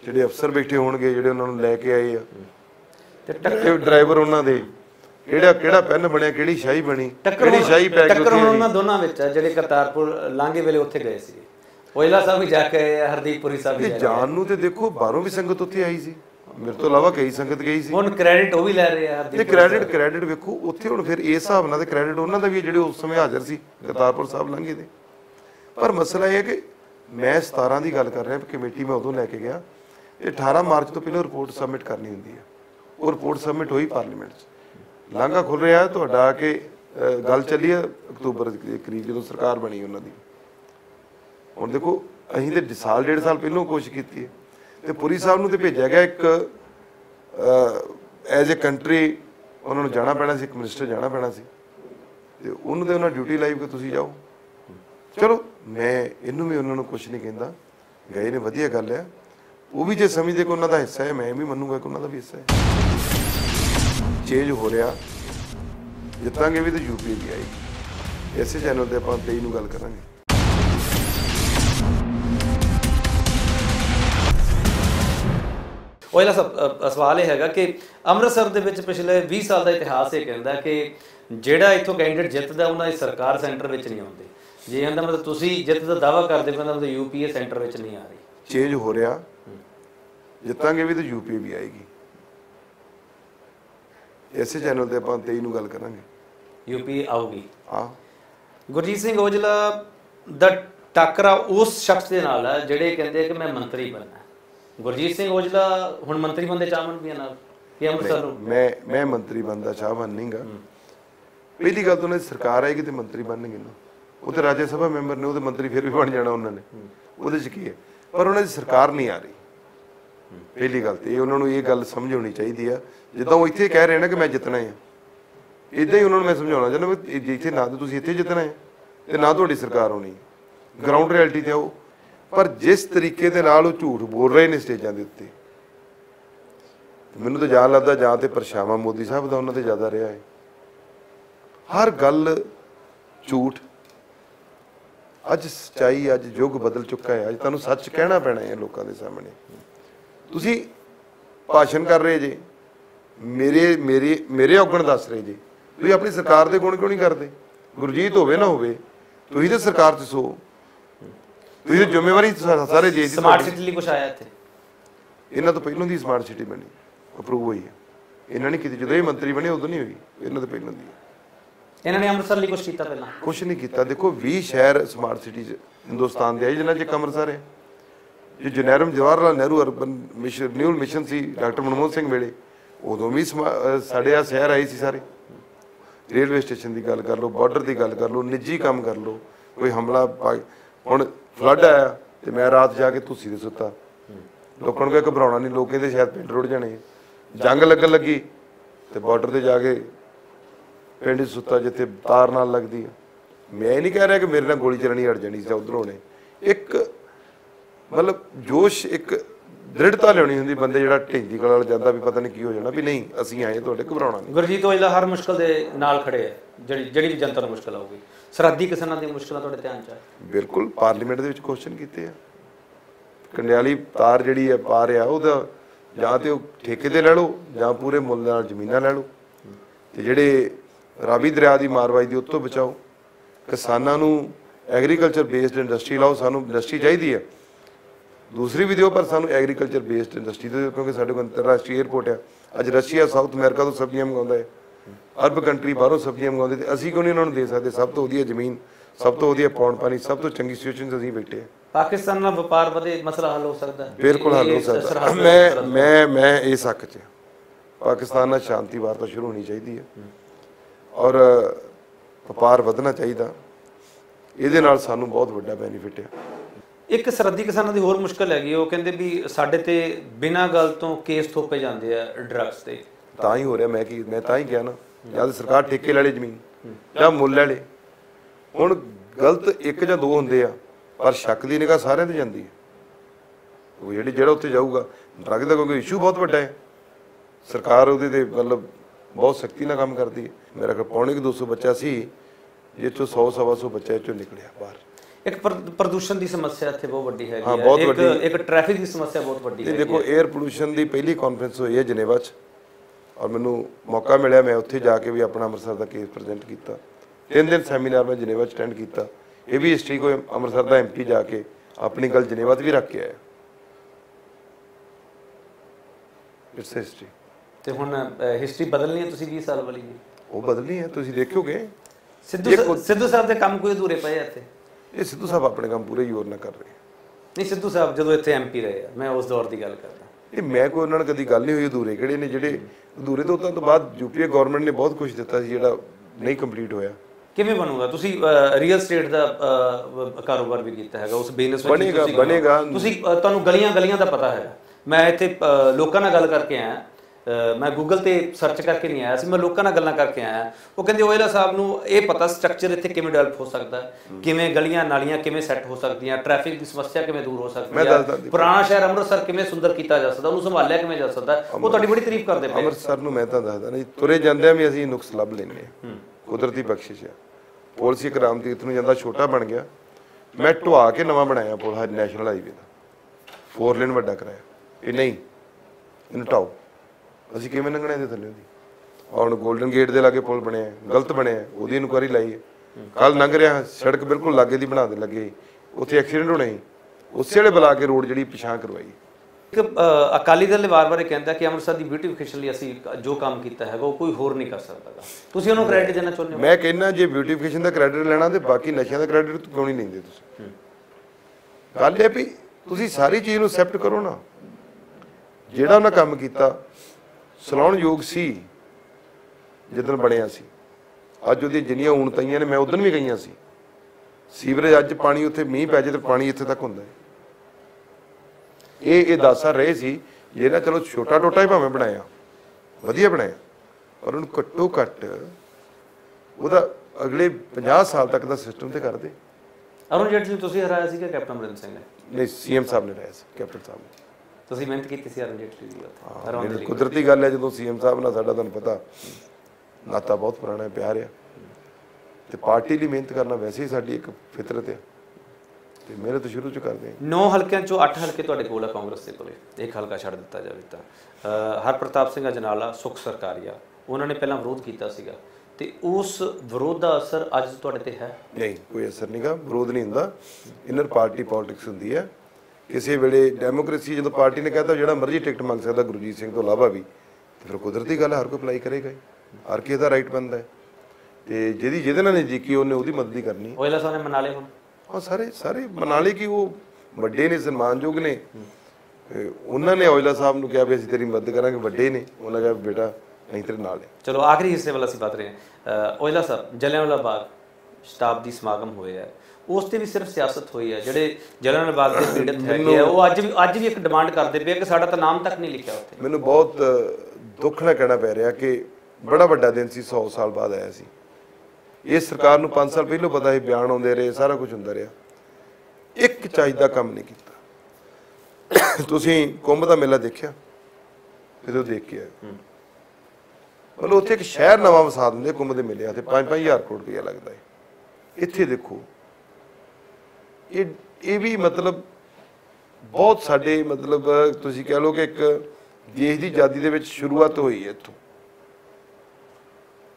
ਜਿਹੜੇ ਅਫਸਰ ਬੈਠੇ ਹੋਣਗੇ ਜਿਹੜੇ ਉਹਨਾਂ ਨੂੰ ਲੈ ਕੇ ਆਏ ਆ। ਤੇ ਟੱਕੇ ਡਰਾਈਵਰ ਉਹਨਾਂ ਦੇ ਕਿਹੜਾ ਕਿਹੜਾ ਪੈਨ ਬਣਿਆ ਕਿਹੜੀ ਸ਼ਾਹੀ ਬਣੀ ਕਿਹੜੀ ਸ਼ਾਹੀ ਪੈ ਗਈ ਟੱਕਰ ਉਹਨਾਂ ਦੋਨਾਂ ਵਿੱਚ ਆ ਜਿਹੜੇ ਕਰਤਾਰਪੁਰ ਲਾਂਘੇ ਵੇਲੇ ਉੱਥੇ ਗਏ ਸੀ। ਓਇਲਾ ਸਾਹਿਬ ਵੀ ਜਾ ਕੇ ਆਏ ਆ, ਹਰਦੀਪੁਰੀ ਸਾਹਿਬ ਵੀ ਜਾ ਜਾਣ ਨੂੰ ਤੇ ਦੇਖੋ ਬਾਹਰੋਂ ਵੀ ਸੰਗਤ ਉੱਥੇ ਆਈ ਸੀ। ਮੇਰੇ ਤੋਂ ਇਲਾਵਾ ਕਈ ਸੰਗਤ ਗਈ ਸੀ। ਹੁਣ ਕ੍ਰੈਡਿਟ ਉਹ ਵੀ ਲੈ ਰਹੇ ਆ ਤੇ ਹਰਦੀਪ ਕ੍ਰੈਡਿਟ ਕ੍ਰੈਡਿਟ ਵੇਖੋ ਉੱਥੇ ਹੁਣ ਫਿਰ ਇਸ ਹਿਸਾਬ ਨਾਲ ਤੇ ਕ੍ਰੈਡਿਟ ਉਹਨਾਂ ਦਾ ਵੀ ਜਿਹੜੇ ਉਸ ਸਮੇਂ ਹਾਜ਼ਰ ਸੀ ਕਰਤਾਰਪੁਰ ਸਾਹਿਬ ਲੰਘੇ ਦੇ। ਪਰ ਮਸਲਾ ਇਹ ਹੈ ਕਿ ਮੈਂ 17 ਦੀ ਗੱਲ ਕਰ ਰਿਹਾ ਕਮੇਟੀ ਮੈਂ ਉਦੋਂ ਲੈ ਕੇ ਗਿਆ। ਇਹ 18 ਮਾਰਚ ਤੋਂ ਪਹਿਲਾਂ ਰਿਪੋਰਟ ਸਬਮਿਟ ਕਰਨੀ ਹੁੰਦੀ ਹੈ। ਉਹ ਰਿਪੋਰਟ ਸਬਮਿਟ ਹੋਈ ਪਾਰਲੀਮੈਂਟ 'ਚ। ਲਾਂਘਾ ਖੁੱਲ ਰਿਹਾ ਤੁਹਾਡਾ ਆ ਕੇ ਗੱਲ ਚੱਲੀ ਹੈ ਅਕਤੂਬਰ ਦੇ ਕਰੀਬ ਜਦੋਂ ਸਰਕਾਰ ਬਣੀ ਉਹਨਾਂ ਦੀ। ਹੁਣ ਦੇਖੋ, ਅਸੀਂ ਤੇ ਸਾਲ, ਡੇਢ ਸਾਲ ਪਹਿਲਾਂ ਕੋਸ਼ਿਸ਼ ਕੀਤੀ ਹੈ। ਤੇ ਪੁਰੀ ਸਾਹਿਬ ਨੂੰ ਤੇ ਭੇਜਿਆ ਗਿਆ ਇੱਕ ਐਜ਼ ਅ ਕੰਟਰੀ ਉਹਨਾਂ ਨੂੰ ਜਾਣਾ ਪੈਣਾ ਸੀ, ਇੱਕ ਮਿਨਿਸਟਰ ਜਾਣਾ ਪੈਣਾ ਸੀ। ਤੇ ਉਹਨੂੰ ਤੇ ਉਹਨਾਂ ਡਿਊਟੀ ਲਾਈ ਕਿ ਤੁਸੀਂ ਜਾਓ। ਚਲੋ, ਮੈਂ ਇਹਨੂੰ ਵੀ ਉਹਨਾਂ ਨੂੰ ਕੁਝ ਨਹੀਂ ਕਹਿੰਦਾ। ਗਏ ਨੇ, ਵਧੀਆ ਗੱਲ ਹੈ ਉਹ ਵੀ ਜੇ ਸਮਝਦੇ ਕਿ ਉਹਨਾਂ ਦਾ ਹਿੱਸਾ ਹੈ, ਮੈਂ ਵੀ ਮੰਨੂਗਾ ਕਿ ਉਹਨਾਂ ਦਾ ਵੀ ਹਿੱਸਾ ਹੈ। ਚੇਂਜ ਹੋ ਰਿਹਾ। ਜਿੱਤਾਂਗੇ ਵੀ ਤੇ ਯੂਪੀ ਵੀ ਆਏਗੀ। ਇਸੇ ਚੈਨਲ ਤੇ ਆਪਾਂ 23 ਨੂੰ ਗੱਲ ਕਰਾਂਗੇ। ਓਇਲਾ ਸਵਾਲ ਇਹ ਹੈਗਾ ਕਿ ਅੰਮ੍ਰਿਤਸਰ ਦੇ ਵਿੱਚ ਪਿਛਲੇ 20 ਸਾਲ ਦਾ ਇਤਿਹਾਸ ਇਹ ਕਹਿੰਦਾ ਕਿ ਜਿਹੜਾ ਇੱਥੋਂ ਕੈਂਡੀਡੇਟ ਜਿੱਤਦਾ, ਉਹਨਾਂ ਦੀ ਸਰਕਾਰ ਸੈਂਟਰ ਵਿੱਚ ਨਹੀਂ ਆਉਂਦੀ। ਜੇ ਇਹਦਾ ਮਤਲਬ ਤੁਸੀਂ ਜਿੱਤ ਦਾ ਦਾਵਾ ਕਰਦੇ ਹੋ ਮਤਲਬ ਯੂਪੀਏ ਸੈਂਟਰ ਵਿੱਚ ਨਹੀਂ ਆ ਰਹੀ। ਚੇਂਜ ਹੋ ਰਿਹਾ। ਜਿੱਤਾਂਗੇ ਵੀ ਤੇ ਯੂਪੀ ਵੀ ਆਏਗੀ। ਇਸੇ ਚੈਨਲ ਤੇ ਆਪਾਂ 23 ਨੂੰ ਗੱਲ ਕਰਾਂਗੇ। ਯੂਪੀ ਆਊਗੀ। ਹਾਂ। ਗੁਰਜੀਤ ਸਿੰਘ ਔਜਲਾ ਦਾ ਟੱਕਰਾ ਉਸ ਸ਼ਖਸ ਦੇ ਨਾਲ ਹੈ ਜਿਹੜੇ ਕਹਿੰਦੇ ਕਿ ਮੈਂ ਮੰਤਰੀ ਬਣਨਾ। ਗੁਰਜੀਤ ਸਿੰਘ ਔਜਲਾ ਹੁਣ ਮੰਤਰੀ ਬੰਦੇ ਚਾਹਣ ਵੀ ਨਾਲ? ਕਿ ਅੰਮ੍ਰਿਤਸਰ ਨੂੰ? ਮੈਂ ਮੈਂ ਮੰਤਰੀ ਬਣਦਾ ਚਾਹਵਾਨ ਨਹੀਂਗਾ। ਪਹਿਲੀ ਗੱਲ ਤਾਂ ਸਰਕਾਰ ਆਏਗੀ ਤੇ ਮੰਤਰੀ ਬਣਨਗੇ ਨਾ। ਉਹ ਤੇ ਰਾਜ ਸਭਾ ਮੈਂਬਰ ਨੇ, ਉਹਦੇ ਮੰਤਰੀ ਫਿਰ ਵੀ ਬਣ ਜਾਣਾ ਉਹਨਾਂ ਨੇ। ਉਹਦੇ ਚ ਕੀ ਹੈ? ਪਰ ਉਹਨਾਂ ਦੀ ਸਰਕਾਰ ਨਹੀਂ ਆ ਰਹੀ। ਪਹਿਲੀ ਗੱਲ ਤੇ ਇਹ, ਉਹਨਾਂ ਨੂੰ ਇਹ ਗੱਲ ਸਮਝ ਆਉਣੀ ਚਾਹੀਦੀ ਆ। ਜਿੱਦਾਂ ਉਹ ਇੱਥੇ ਕਹਿ ਰਹੇ ਨੇ ਕਿ ਮੈਂ ਜਿੱਤਣਾ ਹੈ ਇਦਾਂ ਹੀ ਉਹਨਾਂ ਨੂੰ ਮੈਂ ਸਮਝਾਉਣਾ ਚਾਹੁੰਦਾ ਵੀ ਜਿੱਥੇ ਨਾ ਤੁਸੀਂ ਇੱਥੇ ਜਿੱਤਣਾ ਹੈ ਤੇ ਨਾ ਤੁਹਾਡੀ ਸਰਕਾਰ ਹੋਣੀ ਗਰਾਊਂਡ ਰਿਐਲਿਟੀ ਤੇ ਆਓ। ਪਰ ਜਿਸ ਤਰੀਕੇ ਦੇ ਨਾਲ ਉਹ ਝੂਠ ਬੋਲ ਰਹੇ ਨੇ ਸਟੇਜਾਂ ਦੇ ਉੱਤੇ, ਮੈਨੂੰ ਤਾਂ ਜਾਣ ਲੱਗਦਾ ਜਾਂ ਤੇ ਪਰਛਾਵਾਂ ਮੋਦੀ ਸਾਹਿਬ ਦਾ ਉਹਨਾਂ ਤੇ ਜ਼ਿਆਦਾ ਰਿਹਾ ਹੈ। ਹਰ ਗੱਲ ਝੂਠ ਅੱਜ ਸਚਾਈ ਅੱਜ ਯੁੱਗ ਬਦਲ ਚੁੱਕਾ ਹੈ। ਅੱਜ ਤੁਹਾਨੂੰ ਸੱਚ ਕਹਿਣਾ ਪੈਣਾ ਹੈ ਲੋਕਾਂ ਦੇ ਸਾਹਮਣੇ। ਤੁਸੀਂ ਭਾਸ਼ਣ ਕਰ ਰਹੇ ਜੇ। ਮੇਰੇ ਮੇਰੇ ਮੇਰੇ ਔਗਣ ਦੱਸ ਰਹੇ ਜੇ। ਤੁਸੀਂ ਆਪਣੀ ਸਰਕਾਰ ਦੇ ਗੁਣ ਕਿਉਂ ਨਹੀਂ ਕਰਦੇ? ਗੁਰਜੀਤ ਹੋਵੇ ਨਾ ਹੋਵੇ ਤੁਸੀਂ ਤੇ ਸਰਕਾਰ 'ਚ ਸੋ। ਤੁਸੀਂ ਜ਼ਿੰਮੇਵਾਰੀ ਸਾਰੇ ਜੇ ਸਮਾਰਟ। ਸਿਟੀ ਲਈ ਕੁਝ ਆਇਆ ਇੱਥੇ? ਇਹਨਾਂ ਤੋਂ ਪਹਿਲਾਂ ਦੀ ਸਮਾਰਟ ਸਿਟੀ ਬਣੀ ਅਪਰੂਵ ਹੋਈ ਹੈ। ਇਹਨਾਂ ਨੇ ਕੀਤੀ ਜਦੋਂ ਇਹ ਮੰਤਰੀ ਬਣੇ ਉਦੋਂ ਨਹੀਂ ਹੋਈ। ਇਹਨਾਂ ਤੋਂ ਪਹਿਲਾਂ ਦੀ। ਇਹਨਾਂ ਨੇ ਅੰਮ੍ਰਿਤਸਰ ਲਈ ਕੁਝ ਕੀਤਾ ਪਹਿਲਾਂ? ਕੁਛ ਨਹੀਂ ਕੀਤਾ। ਦੇਖੋ 20 ਸ਼ਹਿਰ ਸਮਾਰਟ ਸਿਟੀ ਚ ਹਿੰਦੁਸਤਾਨ ਦੇ ਆ, ਜਿਹਨਾਂ ਚ ਇੱਕ ਅੰਮ੍ਰਿਤਸਰ ਹੈ ਜੇ JNNURM Jawahar Lal Nehru urban mission new mission ਸੀ, ਡਾਕਟਰ ਮਨਮੋਹਨ ਸਿੰਘ ਵੇਲੇ, ਉਦੋਂ ਵੀ ਸਮਾ- ਅਹ, ਸਾਡੇ ਆ ਸ਼ਹਿਰ ਆਏ ਸੀ ਸਾਰੇ। ਰੇਲਵੇ ਸਟੇਸ਼ਨ ਦੀ ਗੱਲ ਕਰ ਲਓ ਬਾਰਡਰ ਦੀ ਗੱਲ ਕਰ ਲਓ, ਨਿੱਜੀ ਕੰਮ ਕਰ ਲਓ, ਕੋਈ ਹਮਲਾ ਪਾ- ਹੁਣ ਫਲੱਡ ਆਇਆ ਤੇ ਮੈਂ ਰਾਤ ਜਾ ਕੇ ਧੁੱਸੀ ਦੇ ਸੁੱਤਾ। ਲੋਕਾਂ ਨੂੰ ਘਬਰਾਉਣਾ ਨਹੀਂ, ਲੋਕ ਕਹਿੰਦੇ ਸ਼ਾਇਦ ਪਿੰਡ ਰੁੜ ਜਾਣੇ। ਜੰਗ ਲੱਗਣ ਲੱਗੀ ਤੇ ਬਾਰਡਰ ਤੇ ਜਾ ਕੇ ਪਿੰਡ ਸੁੱਤਾ ਜਿੱਥੇ ਤਾਰ ਨਾਲ ਲੱਗਦੀ ਆ। ਮੈਂ ਇਹ ਨਹੀਂ ਕਹਿ ਰਿਹਾ ਕਿ ਮੇਰੇ ਨਾਲ ਗੋਲੀ ਚੱਲਣੀ ਅੜ ਜਾਣੀ ਸੀ ਉਧਰੋਂ ਨੇ। ਇੱਕ ਮਤਲਬ ਜੋਸ਼ ਇੱਕ ਦ੍ਰਿੜਤਾ ਲਿਆਉਣੀ ਹੁੰਦੀ ਬੰਦੇ ਜਿਹੜਾ ਢੇਂਦੀ ਕਲਾ ਨਾਲ ਜਾਂਦਾ ਵੀ ਪਤਾ ਨਹੀਂ ਕੀ ਹੋ ਜਾਣਾ ਵੀ ਨਹੀਂ ਅਸੀਂ ਆਏ ਤੁਹਾਡੇ ਘਬਰਾਉਣਾ ਨਹੀਂ। ਗੁਰਜੀਤ ਔਜਲਾ ਹਰ ਮੁਸ਼ਕਲ ਦੇ ਨਾਲ ਖੜੇ ਹੈ ਜਿਹੜੀ ਜਿਹੜੀ ਵੀ ਜਨਤਾ ਨੂੰ ਮੁਸ਼ਕਲ ਆਊਗੀ। ਸਰਹੱਦੀ ਕਿਸਾਨਾਂ ਦੀਆਂ ਮੁਸ਼ਕਲਾਂ ਤੁਹਾਡੇ ਧਿਆਨ 'ਚ ਆ? ਬਿਲਕੁਲ ਪਾਰਲੀਮੈਂਟ ਦੇ ਵਿੱਚ ਕੁਐਸਚਨ ਕੀਤੇ ਆ। ਕੰਡਿਆਲੀ ਤਾਰ ਜਿਹੜੀ ਹੈ ਪਾ ਰਿਹਾ ਉਹਦਾ ਜਾਂ ਤੇ ਉਹ ਠੇਕੇ ਤੇ ਲੈ ਲਓ ਜਾਂ ਪੂਰੇ ਮੁੱਲ ਨਾਲ ਜ਼ਮੀਨਾਂ ਲੈ ਲਓ। ਤੇ ਜਿਹੜੇ ਰਾਵੀ ਦਰਿਆ ਦੀ ਮਾਰਵਾਈ ਦੀ ਉੱਤੋਂ ਬਚਾਓ। ਕਿਸਾਨਾਂ ਨੂੰ ਐਗਰੀਕਲਚਰ ਬੇਸਡ ਇੰਡਸਟਰੀ ਲਾਓ ਸਾਨੂੰ ਇੰਡਸਟਰੀ ਚਾਹੀਦੀ ਹੈ। ਦੂਸਰੀ ਵੀ ਦਿਓ ਪਰ ਸਾਨੂੰ ਐਗਰੀਕਲਚਰ ਬੇਸਡ ਇੰਡਸਟਰੀ ਦੇ ਕਿਉਂਕਿ ਸਾਡੇ ਕੋਲ ਅੰਤਰਰਾਸ਼ਟਰੀ 에ਅਰਪੋਰਟ ਹੈ ਅੱਜ ਰਸ਼ੀਆ ਸਾਊਥ ਅਮਰੀਕਾ ਤੋਂ ਸਬਜ਼ੀਆਂ ਮੰਗਾਉਂਦਾ ਹੈ। ਅਰਬ ਕੰਟਰੀ ਬਾਹਰੋਂ ਸਬਜ਼ੀਆਂ ਮੰਗਾਉਂਦੇ ਤੇ ਅਸੀਂ ਕਿਉਂ ਨਹੀਂ ਉਹਨਾਂ ਨੂੰ ਦੇ ਸਕਦੇ? ਸਭ ਤੋਂ ਵਧੀਆ ਜ਼ਮੀਨ ਸਭ ਤੋਂ ਵਧੀਆ ਪੌਣ ਪਾਣੀ ਸਭ ਤੋਂ ਚੰਗੀ ਸਿਚੁਏਸ਼ਨ ਅਸੀਂ ਬੈਠੇ ਹਾਂ। ਪਾਕਿਸਤਾਨ ਨਾਲ ਵਪਾਰ ਵਧੇ ਮਸਲਾ ਹੱਲ ਹੋ ਸਕਦਾ ਹੈ। ਬਿਲਕੁਲ ਹੱਲ ਹੋ ਸਕਦਾ। ਮੈਂ ਮੈਂ ਮੈਂ ਇਸ ਹੱਕ 'ਚ ਹਾਂ। ਪਾਕਿਸਤਾਨ ਨਾਲ ਸ਼ਾਂਤੀ ਵਾਰਤਾ ਸ਼ੁਰੂ ਹੋਣੀ ਚਾਹੀਦੀ ਹੈ। ਔਰ ਵਪਾਰ ਵਧਣਾ ਚਾਹੀਦਾ। ਇਹਦੇ ਨਾਲ ਸਾਨੂੰ ਬਹੁਤ ਵੱਡਾ ਬੈਨੀਫਿਟ ਹੈ ਇੱਕ ਸਰਹੱਦੀ ਕਿਸਾਨਾਂ ਦੀ ਹੋਰ ਮੁਸ਼ਕਲ ਹੈਗੀ ਉਹ ਕਹਿੰਦੇ ਵੀ ਸਾਡੇ ਤੇ ਬਿਨਾਂ ਗੱਲ ਤੋਂ ਕੇਸ ਥੋਪੇ ਜਾਂਦੇ ਆ ਡਰੱਗਸ ਤੇ। ਤਾਂ ਹੀ ਹੋ ਰਿਹਾ ਮੈਂ ਕੀ ਮੈਂ ਤਾਂ ਹੀ ਕਿਹਾ ਨਾ ਜਾਂ ਤਾਂ ਸਰਕਾਰ ਠੇਕੇ ਲੈ ਲੇ ਜ਼ਮੀਨ ਜਾਂ ਮੁੱਲ ਲੈ ਲੇ ਹੁਣ ਗਲਤ ਇੱਕ ਜਾਂ ਦੋ ਹੁੰਦੇ ਆ ਪਰ ਸ਼ੱਕ ਦੀ ਨਿਗਾਹ ਸਾਰਿਆਂ ਤੇ ਜਾਂਦੀ ਹੈ। ਉਹ ਜਿਹੜੀ ਜਿਹੜਾ ਉੱਥੇ ਜਾਊਗਾ ਡਰੱਗ ਦਾ ਕਿਉਂਕਿ ਇਸ਼ੂ ਬਹੁਤ ਵੱਡਾ ਹੈ। ਸਰਕਾਰ ਉਹਦੇ ਤੇ ਮਤਲਬ ਬਹੁਤ ਸਖਤੀ ਨਾਲ ਕੰਮ ਕਰਦੀ ਹੈ। ਮੇਰਾ ਕੋਲ ਪੌਣੇ ਕੁ 200 ਬੱਚਾ ਸੀ ਚੋਂ 100 ਸਵਾ ਸੌ ਬੱਚਾ ਇਹ ਚੋਂ ਨਿਕਲਿਆ ਬਾਹਰ। ਇੱਕ ਪ੍ਰ- ਪ੍ਰਦੂਸ਼ਣ ਦੀ ਸਮੱਸਿਆ ਇੱਥੇ ਬਹੁਤ ਵੱਡੀ ਹੈਗੀ ਹਾਂ, ਇੱਕ। ਇੱਕ ਟ੍ਰੈਫਿਕ ਦੀ ਸਮੱਸਿਆ ਬਹੁਤ ਵੱਡੀ ਹੈ ਦੇਖੋ 에ਅਰ ਪੋਲੂਸ਼ਨ ਦੀ ਪਹਿਲੀ ਕਾਨਫਰੰਸ ਹੋਈ ਹੈ ਜਨੇਵਾ 'ਚ ਔਰ ਮੈਨੂੰ ਮੌਕਾ ਮਿਲਿਆ ਮੈਂ ਉੱਥੇ ਜਾ ਕੇ ਵੀ ਆਪਣਾ ਅੰਮ੍ਰਿਤਸਰ ਦਾ ਕੇਸ ਪ੍ਰੈਜ਼ੈਂਟ ਕੀਤਾ। ਤਿੰਨ ਦਿਨ ਸੈਮੀਨਾਰ ਮੈਂ ਜਨੇਵਾ 'ਚ ਅਟੈਂਡ ਕੀਤਾ। ਇਹ ਵੀ ਹਿਸਟਰੀ ਕੋਈ ਅੰਮ੍ਰਿਤਸਰ ਦਾ ਐਮਪੀ ਜਾ ਕੇ ਆਪਣੀ ਗੱਲ ਜਨੇਵਾ 'ਚ ਵੀ ਰੱਖ ਕੇ ਆਇਆ। ਇਟਸ ਹਿਸਟਰੀ ਤੇ ਹੁਣ ਹਿਸਟਰੀ ਬਦਲਣੀ ਹੈ ਤੁਸੀਂ 20 ਸਾਲ ਵਾਲੀ ਉਹ ਬਦਲਣੀ ਹੈ ਤੁਸੀਂ ਦੇਖੋਗੇ। ਸਿੱਧੂ ਸਿੱਧੂ ਸਾਹਿਬ ਦੇ ਕੰਮ ਕੋਈ ਅਧੂਰੇ ਪਏ ਆ ਇੱਥੇ? ਇਹ ਸਿੱਧੂ ਸਾਹਿਬ ਆਪਣੇ ਕੰਮ ਪੂਰੇ ਜ਼ੋਰ ਨਾਲ ਕਰ ਰਹੇ। ਨਹੀਂ ਸਿੱਧੂ ਸਾਹਿਬ ਜਦੋਂ ਇੱਥੇ ਐਮਪੀ ਰਹੇ ਆ ਮੈਂ ਉਸ ਦੌਰ ਦੀ ਗੱਲ ਕਰਦਾ। ਇਹ ਮੈਂ ਕੋਈ ਉਹਨਾਂ ਨਾਲ ਕਦੀ ਗੱਲ ਨਹੀਂ ਹੋਈ ਅਧੂਰੇ ਕਿਹੜੇ ਨੇ ਜਿਹੜੇ ਅਧੂਰੇ ਤੋਂ ਤੋਂ ਬਾਅਦ ਯੂਪੀਏ ਗਵਰਨਮੈਂਟ ਨੇ ਬਹੁਤ ਕੁਝ ਦਿੱਤਾ ਸੀ ਜਿਹੜਾ ਨਹੀਂ ਕੰਪਲੀਟ ਹੋਇਆ। ਕਿਵੇਂ ਬਣੂਗਾ? ਤੁਸੀਂ ਰੀਅਲ ਸਟੇਟ ਦਾ ਕਾਰੋਬਾਰ ਵੀ ਕੀਤਾ ਹੈਗਾ ਉਸ ਬਿਜ਼ਨਸ ਵਿੱਚ ਬਣੇਗਾ, ਤੁਸੀਂ ਹੋ। ਬਣੇਗਾ। ਤੁਹਾਨੂੰ ਗਲੀਆਂ ਗਲੀਆਂ ਦਾ ਪਤਾ ਹੈਗਾ। ਮੈਂ ਇੱਥੇ ਲੋਕਾਂ ਨਾਲ ਗੱਲ ਕਰਕੇ ਆਇਆ। ਮੈਂ ਗੂਗਲ ਤੇ ਸਰਚ ਕਰਕੇ ਨਹੀਂ ਆਇਆ ਸੀ ਮੈਂ ਲੋਕਾਂ ਨਾਲ ਗੱਲਾਂ ਕਰਕੇ ਆਇਆ। ਉਹ ਕਹਿੰਦੇ ਓਇਲਾ ਸਾਹਿਬ ਨੂੰ ਇਹ ਪਤਾ ਸਟਰਕਚਰ ਇੱਥੇ ਕਿਵੇਂ ਡਿਵੈਲਪ ਹੋ ਸਕਦਾ ਹੈ, ਕਿਵੇਂ ਗਲੀਆਂ ਨਾਲੀਆਂ ਕਿਵੇਂ ਸੈੱਟ ਹੋ ਸਕਦੀਆਂ? ਟ੍ਰੈਫਿਕ ਦੀ ਸਮੱਸਿਆ ਕਿਵੇਂ ਦੂਰ ਹੋ ਸਕਦੀ ਹੈ। ਪੁਰਾਣਾ ਸ਼ਹਿਰ ਅੰਮ੍ਰਿਤਸਰ ਕਿਵੇਂ ਸੁੰਦਰ ਕੀਤਾ ਜਾ ਸਕਦਾ? ਉਹਨੂੰ ਸੰਭਾਲਿਆ ਕਿਵੇਂ ਜਾ ਸਕਦਾ? ਹੈ, ਉਹ ਤੁਹਾਡੀ ਬੜੀ ਤਾਰੀਫ ਕਰਦੇ ਪਏ। ਅੰਮ੍ਰਿਤਸਰ ਨੂੰ ਮੈਂ ਤਾਂ ਦੱਸਦਾ ਨਹੀਂ ਤੁਰੇ ਜਾਂਦਿਆਂ ਵੀ ਅਸੀਂ ਨੁਕਸ ਲੱਭ ਲੈਂਦੇ ਹਾਂ। ਕੁਦਰਤੀ ਬਖਸ਼ਿਸ਼ ਆ। ਪਾਲਿਸੀ ਕਰਾਮ ਤੀਰਥ ਨੂੰ ਜਾਂਦਾ ਛੋਟਾ ਬਣ ਗਿਆ। ਮੈਂ ਢਵਾ ਕੇ ਨਵਾਂ ਬਣਾਇਆ ਪੁਲ ਹਾ ਨੈਸ਼ਨਲ ਹਾਈਵੇ ਦਾ। ਫੋਰ ਲੇਨ ਵੱਡਾ ਕਰਾਇਆ। ਇਹ ਨਹੀਂ ਇਹਨੂੰ ਢਾਓ। ਅਸੀਂ ਕਿਵੇਂ ਲੰਘਣਾ ਇਹਦੇ ਥੱਲੇ ਦੀ ਹੁਣ 골ਡਨ ਗੇਟ ਦੇ ਲਾਗੇ ਪੁਲ ਬਣਿਆ ਗਲਤ ਬਣਿਆ ਉਹਦੀ ਇਨਕੁਆਰੀ ਲਾਈ ਹੈ। ਕੱਲ ਲੰਘ ਰਿਹਾ ਸੜਕ ਬਿਲਕੁਲ ਲਾਗੇ ਦੀ ਬਣਾ ਦੇ ਲੱਗੇ। ਉੱਥੇ ਐਕਸੀਡੈਂਟ ਹੋਣਾ ਸੀ ਉਸੇ ਵੇਲੇ ਬੁਲਾ ਕੇ ਰੋਡ ਜਿਹੜੀ ਪਿਛਾਂ ਕਰਵਾਈ। ਇੱਕ ਅਕਾਲੀ ਦਲ ਨੇ ਵਾਰ-ਵਾਰ ਇਹ ਕਹਿੰਦਾ ਕਿ ਅੰਮ੍ਰਿਤਸਰ ਦੀ ਬਿਊਟੀਫਿਕੇਸ਼ਨ ਲਈ ਅਸੀਂ ਜੋ ਕੰਮ ਕੀਤਾ ਹੈਗਾ ਉਹ ਕੋਈ ਹੋਰ ਨਹੀਂ ਕਰ ਸਕਦਾਗਾ ਤੁਸੀਂ ਉਹਨੂੰ ਕ੍ਰੈਡਿਟ ਦੇਣਾ ਚਾਹੁੰਦੇ ਹੋ? ਮੈਂ ਕਹਿੰਦਾ ਜੇ ਬਿਊਟੀਫਿਕੇਸ਼ਨ ਦਾ ਕ੍ਰੈਡਿਟ ਲੈਣਾ ਤੇ ਬਾਕੀ ਨਸ਼ਿਆਂ ਦਾ ਕ੍ਰੈਡਿਟ ਕਿਉਂ ਨਹੀਂ ਲੈਂਦੇ ਤੁਸੀਂ? ਗੱਲ ਇਹ ਵੀ ਤੁਸੀਂ ਸਾਰੀ ਚੀਜ਼ ਨੂੰ ਐਕਸੈਪਟ ਕਰੋ ਨਾ। ਜਿਹੜਾ ਉਹਨਾਂ ਕੰਮ ਕੀਤਾ ਸਲਾਉਣ ਯੋਗ ਸੀ ਜਦੋਂ ਬਣਿਆ ਸੀ। ਅੱਜ ਉਹਦੀਆਂ ਜਿੰਨੀਆਂ ਉਣਤਾਈਆਂ ਨੇ ਮੈਂ ਉਦੋਂ ਵੀ ਗਈਆਂ ਸੀ। ਸੀਵਰੇਜ ਅੱਜ ਪਾਣੀ ਉੱਥੇ ਮੀਂਹ ਪੈ ਜਾਏ ਤੇ ਪਾਣੀ ਇੱਥੇ ਤੱਕ ਹੁੰਦਾ ਹੈ। ਇਹ ਇਹ ਦੱਸਾਂ ਰਹੇ ਸੀ ਜਿਹੜਾ ਚਲੋ ਛੋਟਾ ਟੋਟਾ ਹੀ ਭਾਵੇਂ ਬਣਾਇਆ ਵਧੀਆ ਬਣਾਇਆ ਪਰ ਉਹਨੂੰ ਘੱਟੋ ਘੱਟ ਉਹਦਾ ਅਗਲੇ 50 ਸਾਲ ਤੱਕ ਦਾ ਸਿਸਟਮ ਤੇ ਕਰ ਦੇ ਅਰੁਣ ਜੇਟਲੀ ਤੁਸੀਂ ਹਰਾਇਆ ਸੀਗਾ ਕੈਪਟਨ ਅਮਰਿੰਦਰ ਸਿੰਘ ਨੇ? ਨਹੀਂ ਸੀਐਮ ਸਾਹਿਬ ਨੇ ਰਹਿਆ ਸੀ ਕੈਪਟਨ ਸਾਹਿਬ ਨੇ। ਤੁਸੀਂ ਮਿਹਨਤ ਕੀਤੀ ਸੀ ਜੇਟਲੀ ਦੀ ਉੱਥੇ ਦੇ ਲਈ ਕੁਦਰਤੀ ਗੱਲ ਹੈ ਜਦੋਂ ਸੀਐਮ ਸਾਹਿਬ ਨਾਲ ਸਾਡਾ ਤੁਹਾਨੂੰ ਪਤਾ ਨਾਤਾ ਬਹੁਤ ਪੁਰਾਣਾ ਹੈ ਪਿਆਰ ਆ ਤੇ ਪਾਰਟੀ ਲਈ ਮਿਹਨਤ ਕਰਨਾ ਵੈਸੇ ਹੀ ਸਾਡੀ ਇੱਕ ਫਿਤਰਤ ਹੈ। ਤੇ ਮਿਹਨਤ ਸ਼ੁਰੂ ਚ ਕਰਦੇ ਹਾਂ। ਨੌ ਹਲਕਿਆਂ ਚੋਂ 8 ਹਲਕੇ ਤੁਹਾਡੇ ਕੋਲ ਆ ਕਾਂਗਰਸ ਦੇ ਕੋਲੇ ਇੱਕ ਹਲਕਾ ਛੱਡ ਦਿੱਤਾ ਜਾਵੇ ਤਾਂ ਅਹ ਹਰਪ੍ਰਤਾਪ ਸਿੰਘ ਅਜਨਾਲਾ ਸੁਖ ਸਰਕਾਰੀਆ ਉਹਨਾਂ ਨੇ ਪਹਿਲਾਂ ਵਿਰੋਧ ਕੀਤਾ ਸੀਗਾ। ਤੇ ਉਸ ਵਿਰੋਧ ਦਾ ਅਸਰ ਅੱਜ ਤੁਹਾਡੇ ਤੇ ਹੈ? ਨਹੀਂ ਕੋਈ ਅਸਰ ਨਹੀਂਗਾ ਵਿਰੋਧ ਨਹੀਂ ਹੁੰਦਾ। ਇਨਰ ਪਾਰਟੀ ਪੋਲਿਟਿਕਸ ਹੁੰਦੀ ਹੈ। ਕਿਸੇ ਵੇਲੇ ਡੈਮੋਕ੍ਰੇਸੀ ਜਦੋਂ ਪਾਰਟੀ ਨੇ ਕਹਤਾ ਜਿਹੜਾ ਮਰਜ਼ੀ ਟਿਕਟ ਮੰਗ ਸਕਦਾ ਗੁਰਜੀਤ ਸਿੰਘ ਤੋਂ ਇਲਾਵਾ ਵੀ ਤੇ ਫਿਰ ਕੁਦਰਤੀ ਗੱਲ ਹੈ, ਹਰ ਕੋਈ ਅਪਲਾਈ ਕਰੇਗਾ ਹੀ ਹਰ ਕਿਸੇ ਦਾ ਰਾਈਟ ਬਣਦਾ ਹੈ। ਤੇ ਜਿਹਦੀ ਜਿਹਦੇ ਨਾਲ ਨਜ਼ਦੀਕੀ ਉਹਨੇ ਉਹਦੀ ਮਦਦ ਹੀ ਕਰਨੀ ਹੈ। ਓਇਲਾ ਸਾਹਿਬ ਨੇ ਮਨਾ ਲਏ ਹੁਣ। ਹਾਂ ਸਾਰੇ ਸਾਰੇ ਮਨਾ ਲਈ ਕਿ ਉਹ ਵੱਡੇ ਨੇ ਸਨਮਾਨਯੋਗ ਨੇ। ਉਹਨਾਂ ਨੇ ਔਜਲਾ ਸਾਹਿਬ ਨੂੰ ਕਿਹਾ ਵੀ ਅਸੀਂ ਤੇਰੀ ਮਦਦ ਕਰਾਂਗੇ ਵੱਡੇ ਨੇ। ਉਹਨਾਂ ਕਿਹਾ ਬੇਟਾ ਅਸੀਂ ਤੇਰੇ ਨਾਲ ਹੈ। ਚਲੋ ਆਖਰੀ ਹਿੱਸੇ ਵੱਲ ਅਸੀਂ ਬਾਤ ਰਹੇ ਹਾਂ। ਸਾਹਿਬ ਜਲਿਆਂਵਾਲਾ ਬਾਗ ਸ਼ਤਾਬਦੀ ਸਮਾਗਮ ਹੋਏ ਆ ਉਸ ਤੇ ਵੀ ਸਿਰਫ ਸਿਆਸਤ ਹੋਈ ਹੈ ਜਿਹੜੇ ਬਾਗ ਦੇ ਪੀੜਤ ਹੈਗੇ ਆ ਉਹ ਅੱਜ ਵੀ ਅੱਜ ਵੀ ਇੱਕ ਡਿਮਾਂਡ ਕਰਦੇ ਪਏ ਕਿ ਸਾਡਾ ਤਾਂ ਨਾਮ ਤੱਕ ਨਹੀਂ ਲਿਖਿਆ ਉੱਥੇ। ਮੈਨੂੰ ਬਹੁਤ ਦੁੱਖ ਨਾਲ ਕਹਿਣਾ ਪੈ ਰਿਹਾ ਕਿ ਬੜਾ ਵੱਡਾ ਦਿਨ ਸੀ 100 ਸਾਲ ਬਾਅਦ ਆਇਆ ਸੀ। ਇਹ ਸਰਕਾਰ ਨੂੰ 5 ਸਾਲ ਪਹਿਲਾਂ ਪਤਾ ਸੀ ਬਿਆਨ ਆਉਂਦੇ ਰਹੇ ਸਾਰਾ ਕੁਝ ਹੁੰਦਾ ਰਿਹਾ। ਇੱਕ ਚੱਜ ਦਾ ਕੰਮ ਨਹੀਂ ਕੀਤਾ। ਤੁਸੀਂ ਕੁੰਭ ਦਾ ਮੇਲਾ ਦੇਖਿਆ? ਜਦੋਂ ਦੇਖ ਕੇ ਆਏ। ਮਤਲਬ ਉੱਥੇ ਇੱਕ ਸ਼ਹਿਰ ਨਵਾਂ ਵਸਾ ਦਿੰਦੇ ਕੁੰਭ ਦੇ ਮੇਲੇ ਤੇ 5-5000 ਕਰੋੜ ਰੁਪਇਆ ਲੱਗਦਾ ਹੈ। ਇੱਥੇ ਦੇਖੋ ਇਹ ਇਹ ਵੀ ਮਤਲਬ ਬਹੁਤ ਸਾਡੇ ਮਤਲਬ ਤੁਸੀਂ ਕਹਿ ਲਓ ਕਿ ਇੱਕ ਦੇਸ਼ ਦੀ ਆਜ਼ਾਦੀ ਦੇ ਵਿੱਚ ਸ਼ੁਰੂਆਤ ਹੋਈ ਹੈ ਇੱਥੋਂ।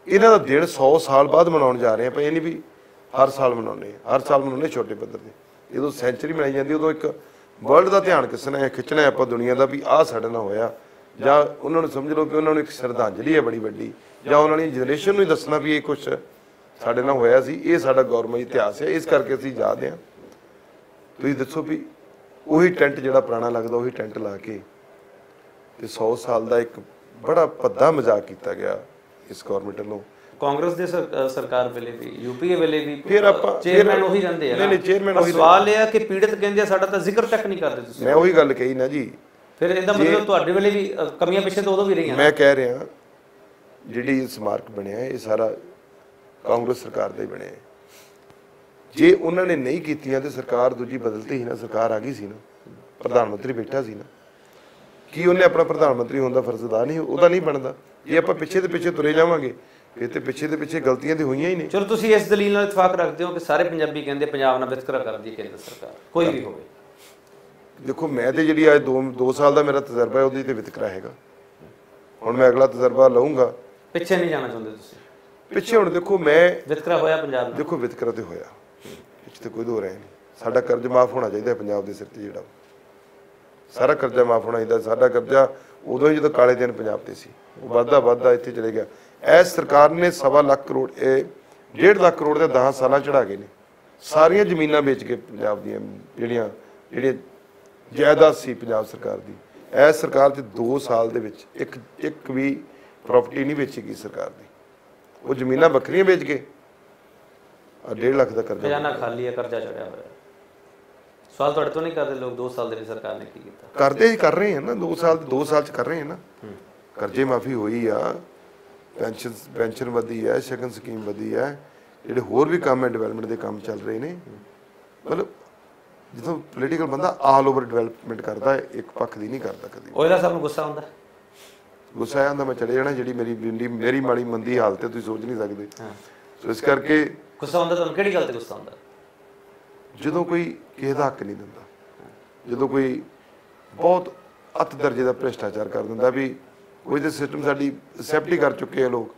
ਇਹਨਾਂ ਦਾ ਦਿਨ 100 ਸਾਲ ਬਾਅਦ ਮਨਾਉਣ ਜਾ ਰਹੇ ਆ ਪਰ ਇਹ ਨਹੀਂ ਵੀ ਹਰ ਸਾਲ ਮਨਾਉਂਦੇ ਹਰ ਸਾਲ ਮਨਾਉਂਦੇ ਛੋਟੇ ਪੱਧਰ ਤੇ। ਜਦੋਂ ਸੈਂਚਰੀ ਮਨਾਈ ਜਾਂਦੀ ਉਦੋਂ ਇੱਕ ਵਰਲਡ ਦਾ ਧਿਆਨ ਕਿਸ ਖਿੱਚਣਾ ਆਪਾਂ ਦੁਨੀਆ ਦਾ ਵੀ ਆਹ ਸਾਡੇ ਨਾਲ ਹੋਇਆ। ਜਾਂ ਉਹਨਾਂ ਨੂੰ ਸਮਝ ਲਓ ਕਿ ਉਹਨਾਂ ਨੂੰ ਇੱਕ ਸ਼ਰਧਾਂਜਲੀ ਹੈ ਬੜੀ ਵੱਡੀ, ਜਾਂ ਉਹਨਾਂ ਦੀ ਜਨਰੇਸ਼ਨ ਨੂੰ ਹੀ ਦੱਸਣਾ ਵੀ ਇਹ ਕੁਝ ਸਾਡੇ ਨਾਲ ਹੋਇਆ ਸੀ, ਇਹ ਸਾਡਾ ਗੌਰਮਈ ਇਤਿਹਾਸ ਹੈ, ਇਸ ਕਰਕੇ ਅਸੀਂ ਯਾਦ ਹਾਂ। ਤੁਸੀਂ ਦੱਸੋ ਵੀ ਉਹੀ ਟੈਂਟ ਜਿਹੜਾ ਪੁਰਾਣਾ ਲੱਗਦਾ ਉਹੀ ਟੈਂਟ ਲਾ ਕੇ ਤੇ 100 ਸਾਲ ਦਾ ਇੱਕ ਬੜਾ ਭੱਦਾ ਮਜ਼ਾਕ ਕੀਤਾ ਗਿਆ ਇਸ ਗਵਰਨਮੈਂਟ ਵੱਲੋਂ। ਕਾਂਗਰਸ ਦੇ ਸਰਕਾਰ ਵੇਲੇ ਵੀ ਯੂਪੀਏ ਵੇਲੇ ਵੀ ਫਿਰ ਆਪਾਂ- ਚੇਅਰਮੈਨ ਉਹੀ ਰਹਿੰਦੇ ਆ ਨਹੀਂ, ਨਹੀਂ, ਪਰ ਉਹੀ ਸਵਾਲ ਇਹ ਆ ਕਿ ਪੀੜਤ ਕਹਿੰਦੇ ਸਾਡਾ ਤਾਂ ਜ਼ਿਕਰ ਤੱਕ ਨਹੀਂ ਕਰਦੇ ਤੁਸੀਂ। ਮੈਂ ਉਹੀ ਗੱਲ ਕਹੀ ਨਾ ਜੀ। ਫਿਰ ਇਹਦਾ ਮਤਲਬ ਤੁਹਾਡੇ ਵੇਲੇ ਵੀ ਕਮੀਆਂ ਪਿੱਛੇ ਤਾਂ ਉਦੋਂ ਵੀ ਰਹੀਆਂ ਮੈਂ ਕਹਿ ਰਿਹਾ ਜਿਹੜੀ ਇਹ ਸਮਾਰਕ ਬਣਿਆ ਇਹ ਸਾਰਾ ਕਾਂਗਰਸ ਸਰਕਾਰ ਦਾ ਹੀ ਬਣਿਆ। ਜੇ ਉਹਨਾਂ ਨੇ ਨਹੀਂ ਕੀਤੀਆਂ ਤੇ ਸਰਕਾਰ ਦੂਜੀ ਬਦਲਤੀ ਸੀ ਨਾ ਸਰਕਾਰ ਆ ਗਈ ਸੀ ਨਾ ਪ੍ਰਧਾਨ ਮੰਤਰੀ ਬੈਠਾ ਸੀ ਨਾ। ਕੀ ਉਹਨੇ ਆਪਣਾ ਪ੍ਰਧਾਨ ਮੰਤਰੀ ਹੋਣ ਦਾ ਫਰਜ਼ ਅਦਾ ਨਹੀਂ ਉਹਦਾ ਨਹੀਂ ਬਣਦਾ। ਜੇ ਆਪਾਂ ਪਿੱਛੇ ਦੇ ਪਿੱਛੇ ਤੁਰੇ ਜਾਵਾਂਗੇ ਫਿਰ ਤੇ ਪਿੱਛੇ ਦੇ ਪਿੱਛੇ ਗਲਤੀਆਂ ਤੇ ਹੋਈਆਂ ਹੀ ਨੇ। ਚਲੋ ਤੁਸੀਂ ਇਸ ਦਲੀਲ ਨਾਲ ਇਤਫਾਕ ਰੱਖਦੇ ਹੋ ਕਿ ਸਾਰੇ ਪੰਜਾਬੀ ਕਹਿੰਦੇ ਪੰਜਾਬ ਨਾਲ ਵਿਤਕਰਾ ਕਰਦੀ ਹੈ ਕੇਂਦਰ ਸਰਕਾਰ ਕੋਈ ਵੀ ਹੋਵੇ। ਦੇਖੋ ਮੈਂ ਤੇ ਜਿਹੜੀ ਅੱਜ 2 2 ਸਾਲ ਦਾ ਮੇਰਾ ਤਜਰਬਾ ਹੈ ਉਹਦੇ ਤੇ ਵਿਤਕਰਾ ਹੈਗਾ। ਹੁਣ ਮੈਂ ਅਗਲਾ ਤਜਰਬਾ ਲਵਾਂਗਾ ਪਿੱਛੇ ਨਹੀਂ ਜਾਣਾ ਚਾਹੁੰਦੇ ਤੁਸੀਂ? ਪਿੱਛੇ ਹੁਣ ਦੇਖੋ ਮੈਂ ਵਿਤਕਰਾ ਹੋਇਆ ਪੰਜਾਬ ਨਾਲ? ਦੇਖੋ ਵਿਤਕਰਾ ਤੇ ਹੋਇਆ। ਇਹ ਤੇ ਕੋਈ ਦੋ ਰਹਿ ਨਹੀਂ ਸਾਡਾ ਕਰਜ਼ ਮਾਫ ਹੋਣਾ ਚਾਹੀਦਾ ਪੰਜਾਬ ਦੇ ਸਿਰ ਤੇ ਜਿਹੜਾ। ਸਾਰਾ ਕਰਜ਼ਾ ਮਾਫ ਹੋਣਾ ਚਾਹੀਦਾ। ਸਾਡਾ ਕਰਜ਼ਾ ਉਦੋਂ ਹੀ ਜਦੋਂ ਕਾਲੇ ਦਿਨ ਪੰਜਾਬ ਤੇ ਸੀ। ਉਹ ਵੱਧਦਾ ਵੱਧਦਾ ਇੱਥੇ ਚਲੇ ਗਿਆ। ਐਸ ਸਰਕਾਰ ਨੇ ਸਵਾ ਲੱਖ ਕਰੋੜ, ਇਹ 1.5 ਲੱਖ ਕਰੋੜ ਦੇ 10 ਸਾਲਾਂ ਚੜਾ ਗਏ ਨੇ। ਸਾਰੀਆਂ ਜ਼ਮੀਨਾਂ ਵੇਚ ਕੇ ਪੰਜਾਬ ਦੀਆਂ ਜਿਹੜੀਆਂ, ਜਿਹੜੇ ਜਾਇਦਾਦ ਸੀ ਪੰਜਾਬ ਸਰਕਾਰ ਦੀ। ਐਸ ਸਰਕਾਰ ਤੇ 2 ਸਾਲ ਦੇ ਵਿੱਚ ਇੱਕ ਇੱਕ ਵੀ ਪ੍ਰਾਪਰਟੀ ਨਹੀਂ ਵੇਚੀ ਗਈ ਸਰਕਾਰ ਦੀ। ਉਹ ਜ਼ਮੀਨਾਂ ਵੱਖਰੀਆਂ ਵੇਚ ਕੇ 1.5 ਲੱਖ ਦਾ ਕਰਜ਼ਾ ਖਜ਼ਾਨਾ ਖਾਲੀ ਹੈ ਕਰਜ਼ਾ ਚੜਿਆ ਹੋਇਆ। ਸਵਾਲ ਤੁਹਾਡੇ ਤੋਂ ਨਹੀਂ ਕਰਦੇ ਲੋਕ 2 ਸਾਲ ਦੇ ਵਿੱਚ ਸਰਕਾਰ ਨੇ ਕੀ ਕੀਤਾ? ਕਰਦੇ ਹੀ ਕਰ ਰਹੇ ਹਨ ਨਾ 2 ਸਾਲ 2 ਸਾਲ ਚ ਕਰ ਰਹੇ ਹਨ ਨਾ। ਕਰਜ਼ੇ ਮਾਫੀ ਹੋਈ ਆ ਪੈਨਸ਼ਨ ਪੈਨਸ਼ਨ ਵਧੀ ਹੈ ਸ਼ਗਨ ਸਕੀਮ ਵਧੀ ਹੈ ਜਿਹੜੇ ਹੋਰ ਵੀ ਕੰਮ ਹੈ ਡਿਵੈਲਪਮੈਂਟ ਦੇ ਕੰਮ ਚੱਲ ਰਹੇ ਨੇ। ਮਤਲਬ ਜਦੋਂ ਪੋਲੀਟੀਕਲ ਬੰਦਾ ਆਲ ਓਵਰ ਡਿਵੈਲਪਮੈਂਟ ਕਰਦਾ ਹੈ ਇੱਕ ਪੱਖ ਦੀ ਨਹੀਂ ਕਰਦਾ ਕਦੀ। ਓਇਲਾ ਸਾਹਿਬ ਨੂੰ ਗੁੱਸਾ ਆਉਂਦਾ। ਗੁੱਸਾ ਹੁੰਦਾ ਮੈਂ ਚਲੇ ਜਾਣਾ ਜਿਹੜੀ ਮੇਰੀ ਮੇਰੀ ਮੇਰੀ ਮਾੜੀ ਮੰਦੀ ਹਾਲਤ ਹੈ ਤੁਸੀਂ ਸੋਚ ਨਹੀਂ ਸਕਦੇ। ਸੋ ਇਸ ਕਰਕੇ ਗੁੱਸਾ ਆਉਂਦਾ ਤੁਹਾਨੂੰ ਕਿਹੜੀ ਗੱਲ ਤੇ ਗੁੱਸਾ ਆਉਂਦਾ ਜਦੋਂ ਕੋਈ ਕਿਸੇ ਦਾ ਹੱਕ ਨਹੀਂ ਦਿੰਦਾ ਜਦੋਂ ਕੋਈ ਬਹੁਤ ਅਤ ਦਰਜੇ ਦਾ ਭ੍ਰਿਸ਼ਟਾਚਾਰ ਕਰ ਦਿੰਦਾ ਵੀ ਕੋਈ ਤੇ ਸਿਸਟਮ ਸਾਡੀ ਹੀ ਕਰ ਚੁੱਕੇ ਆ ਲੋਕ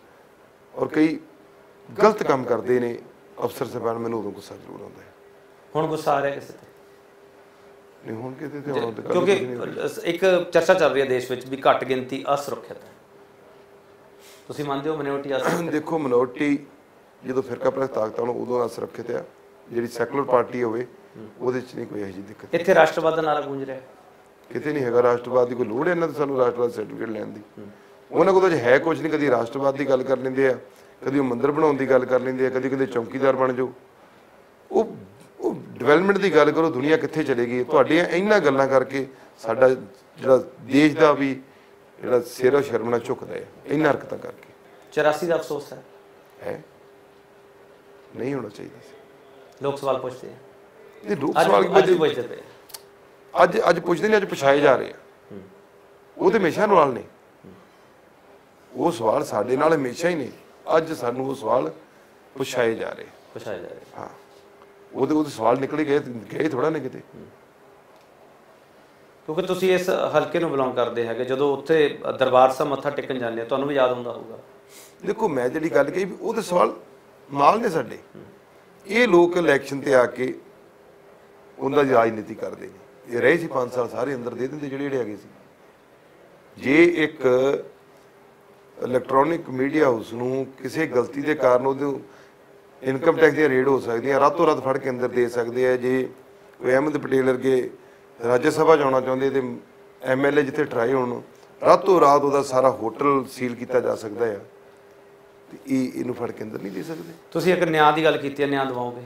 ਔਰ ਕਈ ਗਲਤ ਕੰਮ ਕਰਦੇ ਨੇ ਅਫਸਰ ਸਾਹਿਬਾਨ ਮੈਨੂੰ ਉਦੋਂ ਗੁੱਸਾ ਜ਼ਰੂਰ ਆਉਂਦਾ ਹੈ। ਹੁਣ ਗੁੱਸਾ ਆ ਰਿਹਾ ਕਿਸੇ ਤੇ? ਨਹੀਂ ਹੁਣ ਕਿਤੇ ਤੇ ਆਉਣ ਤੇ ਕਿਉਂਕਿ। ਇੱਕ ਚਰਚਾ ਚੱਲ ਰਹੀ ਹੈ ਦੇਸ਼ ਵਿੱਚ ਵੀ ਘੱਟ ਗਿਣਤੀ ਅਸੁਰੱਖਿਅਤ ਹੈ। ਤੁਸੀਂ ਮੰਨਦੇ ਹੋ ਮਿਨੋਰਟੀ ਅਸੁਰੱਖਿਅਤ? ਦੇਖੋ ਮਿਨੋਰਟੀ ਜਦੋਂ ਫਿਰਕਾ ਪ੍ਰਸਤ ਤਾਕਤਾਂ ਨੂੰ ਉਦੋਂ ਨਾਲ ਸੁਰੱਖਿਅਤ ਆ ਜਿਹੜੀ ਸੈਕੂਲਰ ਪਾਰਟੀ ਹੋਵੇ ਉਹਦੇ ਚ ਨਹੀਂ ਕੋਈ ਇਹੋ ਜਿਹੀ ਦਿੱਕਤ। ਇੱਥੇ ਰਾਸ਼ਟਰਵਾਦ ਦਾ ਨਾਰਾ ਗੂੰਜ ਰਿਹਾ। ਕਿਤੇ ਨਹੀਂ ਹੈਗਾ ਰਾਸ਼ਟਰਵਾਦ ਦੀ ਕੋਈ ਲੋੜ ਹੈ ਇਹਨਾਂ ਤੋਂ ਸਾਨੂੰ ਰਾਸ਼ਟਰਵਾਦ ਸਰਟੀਫਿਕੇਟ ਲੈਣ ਦੀ। ਉਹਨਾਂ ਕੋਲ ਤਾਂ ਹੈ ਕੁਝ ਨਹੀਂ ਕਦੀ ਰਾਸ਼ਟਰਵਾਦ ਦੀ ਗੱਲ ਕਰ ਲੈਂਦੇ ਆ ਕਦੀ ਉਹ ਮੰਦਿਰ ਬਣਾਉਣ ਦੀ ਗੱਲ ਕਰ ਲੈਂਦੇ ਆ ਕਦੀ ਕਹਿੰਦੇ ਚੌਕੀਦਾਰ ਬਣ ਜਾਓ। ਉਹ ਉਹ ਡਿਵੈਲਪਮੈਂਟ ਦੀ ਗੱਲ ਕਰੋ ਦੁਨੀਆ ਕਿੱਥੇ ਚਲੇਗੀ ਤੁਹਾਡੀਆਂ ਇਹਨਾਂ ਗੱਲਾਂ ਕਰਕੇ ਸਾਡਾ ਜਿਹੜਾ ਦੇਸ਼ ਦਾ ਵੀ ਜਿਹੜਾ ਸਿਰੋਂ ਸ਼ਰਮਣਾ ਝੁਕਦਾ ਹੈ ਇਹਨਾਂ ਹਰਕਤਾਂ ਕਰਕੇ। 84 ਦਾ ਅਫਸੋਸ ਹੈ। ਹੈ। ਨਹੀਂ ਹੋਣਾ ਚਾਹੀਦਾ ਸੀ। ਲੋਕ ਸਵਾਲ ਪੁੱਛਦੇ ਆ। ਇਹ ਲੋਕ ਸਵਾਲ ਅੱਜ ਪੁੱਛਦੇ ਵੀ ਪੁੱਛਦੇ ਪਏ। ਅੱਜ ਅੱਜ ਪੁੱਛਦੇ ਨੇ ਅੱਜ ਪਛਾਏ ਜਾ ਰਹੇ ਆ। ਉਹ ਤੇ ਹਮੇਸ਼ਾ ਨਾਲ ਨੇ। ਉਹ ਸਵਾਲ ਸਾਡੇ ਨਾਲ ਹਮੇਸ਼ਾ ਹੀ ਨੇ। ਅੱਜ ਸਾਨੂੰ ਉਹ ਸਵਾਲ ਪੁੱਛਾਏ ਜਾ ਰਹੇ ਪੁੱਛਾਇਆ ਜਾ ਰਿਹਾ ਹਾਂ। ਉਹਦੇ ਉਹਦੇ ਸਵਾਲ ਨਿਕਲ ਗਏ ਗਏ ਥੋੜਾ ਨਾ ਕਿਤੇ। ਕਿਉਂਕਿ ਤੁਸੀਂ ਇਸ ਹਲਕੇ ਨੂੰ ਬਿਲੋਂਗ ਕਰਦੇ ਹੈਗੇ। ਜਦੋਂ ਉੱਥੇ ਦਰਬਾਰ ਸਾਹਿਬ ਮੱਥਾ ਟੇਕਣ ਜਾਂਦੇ ਆ ਤੁਹਾਨੂੰ ਵੀ ਯਾਦ ਹੁੰਦਾ ਹੋਊਗਾ। ਦੇਖੋ ਮੈਂ ਜਿਹੜੀ ਗੱਲ ਕਹੀ ਉਹਦੇ ਸਵਾਲ ਨਾਲ ਨੇ ਸਾਡੇ। ਇਹ ਲੋਕ ਇਲੈਕਸ਼ਨ ਤੇ ਆ ਕੇ ਉਹਨਾਂ ਦੀ ਰਾਜਨੀਤੀ ਕਰਦੇ ਨੇ। ਇਹ ਰਹੇ ਸੀ 5 ਸਾਲ ਸਾਰੇ ਅੰਦਰ ਦੇ ਦਿੰਦੇ ਜਿਹੜੇ ਜਿਹੜੇ ਹੈਗੇ ਸੀ। ਜੇ ਇੱਕ ਇਲੈਕਟ੍ਰੋਨਿਕ ਮੀਡੀਆ ਹਾਊਸ ਨੂੰ ਕਿਸੇ ਗਲਤੀ ਦੇ ਕਾਰਨ ਉਹਦੇ ਇਨਕਮ ਟੈਕਸ ਦੀਆਂ ਰੇਡ ਹੋ ਸਕਦੀਆਂ, ਰਾਤੋਂ ਰਾਤ ਫੜ ਕੇ ਅੰਦਰ ਦੇ ਸਕਦੇ ਆ। ਜੇ ਕੋਈ ਅਹਿਮਦ ਪਟੇਲ ਵਰਗੇ ਰਾਜ ਸਭਾ ਜਾਣਾ ਚਾਹੁੰਦੇ ਤੇ ਐਮਐਲਏ ਜਿੱਥੇ ਟਰਾਈ ਹੋਣ, ਰਾਤੋਂ ਰਾਤ ਉਹਦਾ ਸਾਰਾ ਹੋਟਲ ਸੀਲ ਕੀਤਾ ਜਾ ਸਕਦਾ ਆ। ਤੇ ਇਹ ਇਹਨੂੰ ਫੜ ਕੇ ਅੰਦਰ ਨਹੀਂ ਦੇ ਸਕਦੇ। ਤੁਸੀਂ ਇੱਕ ਨਿਆਂ ਦੀ ਗੱਲ ਕੀਤੀ ਹੈ ਨਿਆਂ ਦਿਵਾਓਗੇ?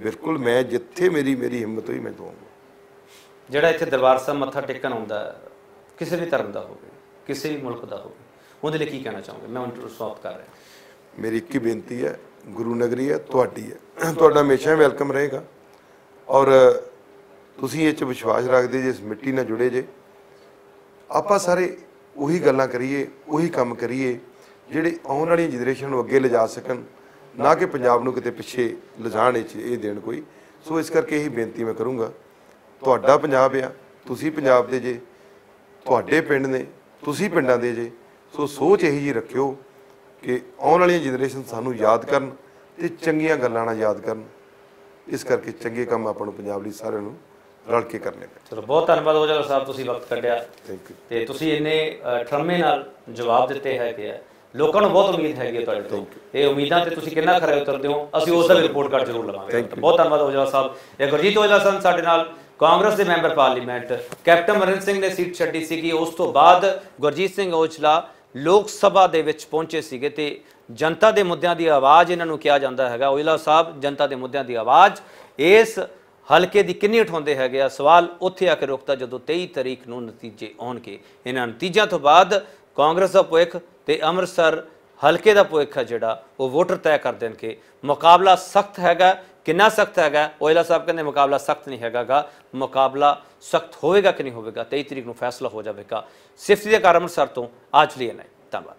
ਬਿਲਕੁਲ ਮੈਂ ਜਿੱਥੇ ਮੇਰੀ ਮੇਰੀ ਹਿੰਮਤ ਹੋਈ ਮੈਂ ਦਵਾਂਗਾ ਜਿਹੜਾ ਇੱਥੇ ਦਰਬਾਰ ਸਾਹਿਬ ਮੱਥਾ ਟੇਕਣ ਆਉਂਦਾ ਕਿਸੇ ਵੀ ਧਰਮ ਦਾ ਹੋਵੇ ਕਿਸੇ ਵੀ ਮੁਲਕ ਦਾ ਹੋਵੇ ਉਹਦੇ ਲਈ ਕੀ ਕਹਿਣਾ ਚਾਹੋਗੇ? ਮੈਂ ਉਹਨੂੰ ਸਵਾਗਤ ਕਰ ਰਿਹਾ। ਮੇਰੀ ਇੱਕ ਹੀ ਬੇਨਤੀ ਹੈ ਗੁਰੂ ਨਗਰੀ ਹੈ ਤੁਹਾਡੀ ਹੈ। ਤੁਹਾਡਾ ਹਮੇਸ਼ਾ ਵੈਲਕਮ ਰਹੇਗਾ। ਔਰ ਤੁਸੀਂ ਇਹ ਚ ਵਿਸ਼ਵਾਸ ਰੱਖਦੇ ਜੇ ਇਸ ਮਿੱਟੀ ਨਾਲ ਜੁੜੇ ਜੇ। ਆਪਾਂ ਸਾਰੇ ਉਹੀ ਗੱਲਾਂ ਕਰੀਏ ਉਹੀ ਕੰਮ ਕਰੀਏ। ਜਿਹੜੇ ਆਉਣ ਵਾਲੀ ਜਨਰੇਸ਼ਨ ਨੂੰ ਅੱਗੇ ਲਿਜਾ ਸਕਣ ਨਾ ਕਿ ਪੰਜਾਬ ਨੂੰ ਕਿਤੇ ਪਿੱਛੇ ਲਿਜਾਣ ਵਿੱਚ ਇਹ ਦੇਣ ਕੋਈ। ਸੋ ਇਸ ਕਰਕੇ ਇਹੀ ਬੇਨਤੀ ਮੈਂ ਕਰੂੰਗਾ ਤੁਹਾਡਾ ਪੰਜਾਬ ਆ ਤੁਸੀਂ ਪੰਜਾਬ ਦੇ ਜੇ ਤੁਹਾਡੇ ਪਿੰਡ ਨੇ ਤੁਸੀਂ ਪਿੰਡਾਂ ਦੇ ਜੇ ਸੋ ਸੋਚ ਇਹੀ ਜੀ ਰੱਖਿਓ ਕਿ ਆਉਣ ਵਾਲੀਆਂ ਜਨਰੇਸ਼ਨ ਸਾਨੂੰ ਯਾਦ ਕਰਨ ਤੇ ਚੰਗੀਆਂ ਗੱਲਾਂ ਨਾਲ ਯਾਦ ਕਰਨ। ਇਸ ਕਰਕੇ ਚੰਗੇ ਕੰਮ ਆਪਾਂ ਨੂੰ ਪੰਜਾਬ ਲਈ ਸਾਰਿਆਂ ਨੂੰ ਰਲ ਕੇ ਕਰਨੇ ਪੈਣ ਚਲੋ ਬਹੁਤ ਧੰਨਵਾਦ ਔਜਲਾ ਸਾਹਿਬ ਤੁਸੀਂ ਵਕਤ ਕੱਢਿਆ। ਥੈਂਕ ਯੂ ਤੇ ਤੁਸੀਂ ਇੰਨੇ ਠਰਮੇ ਨਾਲ ਜਵਾਬ ਦਿੱਤੇ ਹੈਗੇ ਆ। ਲੋਕਾਂ ਨੂੰ ਬਹੁਤ ਉਮੀਦ ਹੈਗੀ ਹੈ ਤੁਹਾਡੇ ਤੋਂ। ਇਹ ਉਮੀਦਾਂ ਤੇ ਤੁਸੀਂ ਕਿੰਨਾ ਖਰੇ ਉਤਰਦੇ ਹੋ ਅਸੀਂ ਉਸ ਦਾ ਵੀ ਰਿਪੋਰਟ ਕਾਰਡ ਜ਼ਰੂਰ ਲਵਾਂਗੇ। ਬਹੁਤ ਧੰਨਵਾਦ ਔਜਲਾ ਸਾਹਿਬ। ਇਹ ਗੁਰਜੀਤ ਔਜਲਾ ਸਾਹਿਬ ਸਾਡੇ ਨਾਲ ਕਾਂਗਰਸ ਦੇ member parliament captain Amarinder Singh ਨੇ ਸੀਟ ਛੱਡੀ ਸੀਗੀ। ਉਸ ਤੋਂ ਬਾਅਦ ਗੁਰਜੀਤ ਸਿੰਘ ਔਜਲਾ ਲੋਕ ਸਭਾ ਦੇ ਵਿੱਚ ਪਹੁੰਚੇ ਸੀਗੇ ਤੇ ਜਨਤਾ ਦੇ ਮੁੱਦਿਆਂ ਦੀ ਆਵਾਜ਼ ਇਹਨਾਂ ਨੂੰ ਕਿਹਾ ਜਾਂਦਾ ਹੈਗਾ। ਔਜਲਾ ਸਾਹਿਬ ਜਨਤਾ ਦੇ ਮੁੱਦਿਆਂ ਦੀ ਆਵਾਜ਼ ਇਸ ਹਲਕੇ ਦੀ ਕਿੰਨੀ ਉਠਾਉਂਦੇ ਹੈਗੇ ਆ? ਸਵਾਲ ਉੱਥੇ ਆ ਕੇ ਰੁਕਦਾ ਜਦੋਂ 23 ਤਰੀਕ ਨੂੰ ਨਤੀਜੇ ਆਉਣਗੇ। ਇਹਨਾਂ ਨਤੀਜਿਆਂ ਤੋਂ ਬਾਅਦ ਕਾਂਗਰਸ ਦਾ ਭਵਿੱਖ ਤੇ ਅੰਮ੍ਰਿਤਸਰ ਹਲਕੇ ਦਾ ਭਵਿੱਖ ਹੈ ਜਿਹੜਾ, ਉਹ ਵੋਟਰ ਤੈਅ ਕਰ ਦੇਣਗੇ। ਮੁਕਾਬਲਾ ਸਖਤ ਹੈਗਾ। ਕਿੰਨਾ ਸਖਤ ਹੈਗਾ? ਓਇਲਾ ਸਾਹਿਬ ਕਹਿੰਦੇ ਮੁਕਾਬਲਾ ਸਖਤ ਨਹੀਂ ਹੈਗਾਗਾ। ਮੁਕਾਬਲਾ ਸਖਤ ਹੋਵੇਗਾ ਕਿ ਨਹੀਂ ਹੋਵੇਗਾ? 23 ਤਰੀਕ ਨੂੰ ਫੈਸਲਾ ਹੋ ਜਾਵੇਗਾ। ਸਿਫਤੀ ਦੇ ਕਾਰਨ ਅੰਮ੍ਰਿਤਸਰ ਤੋਂ ਅੱਜ ਲਈ ਨਹੀਂ ਧੰਨਵਾਦ।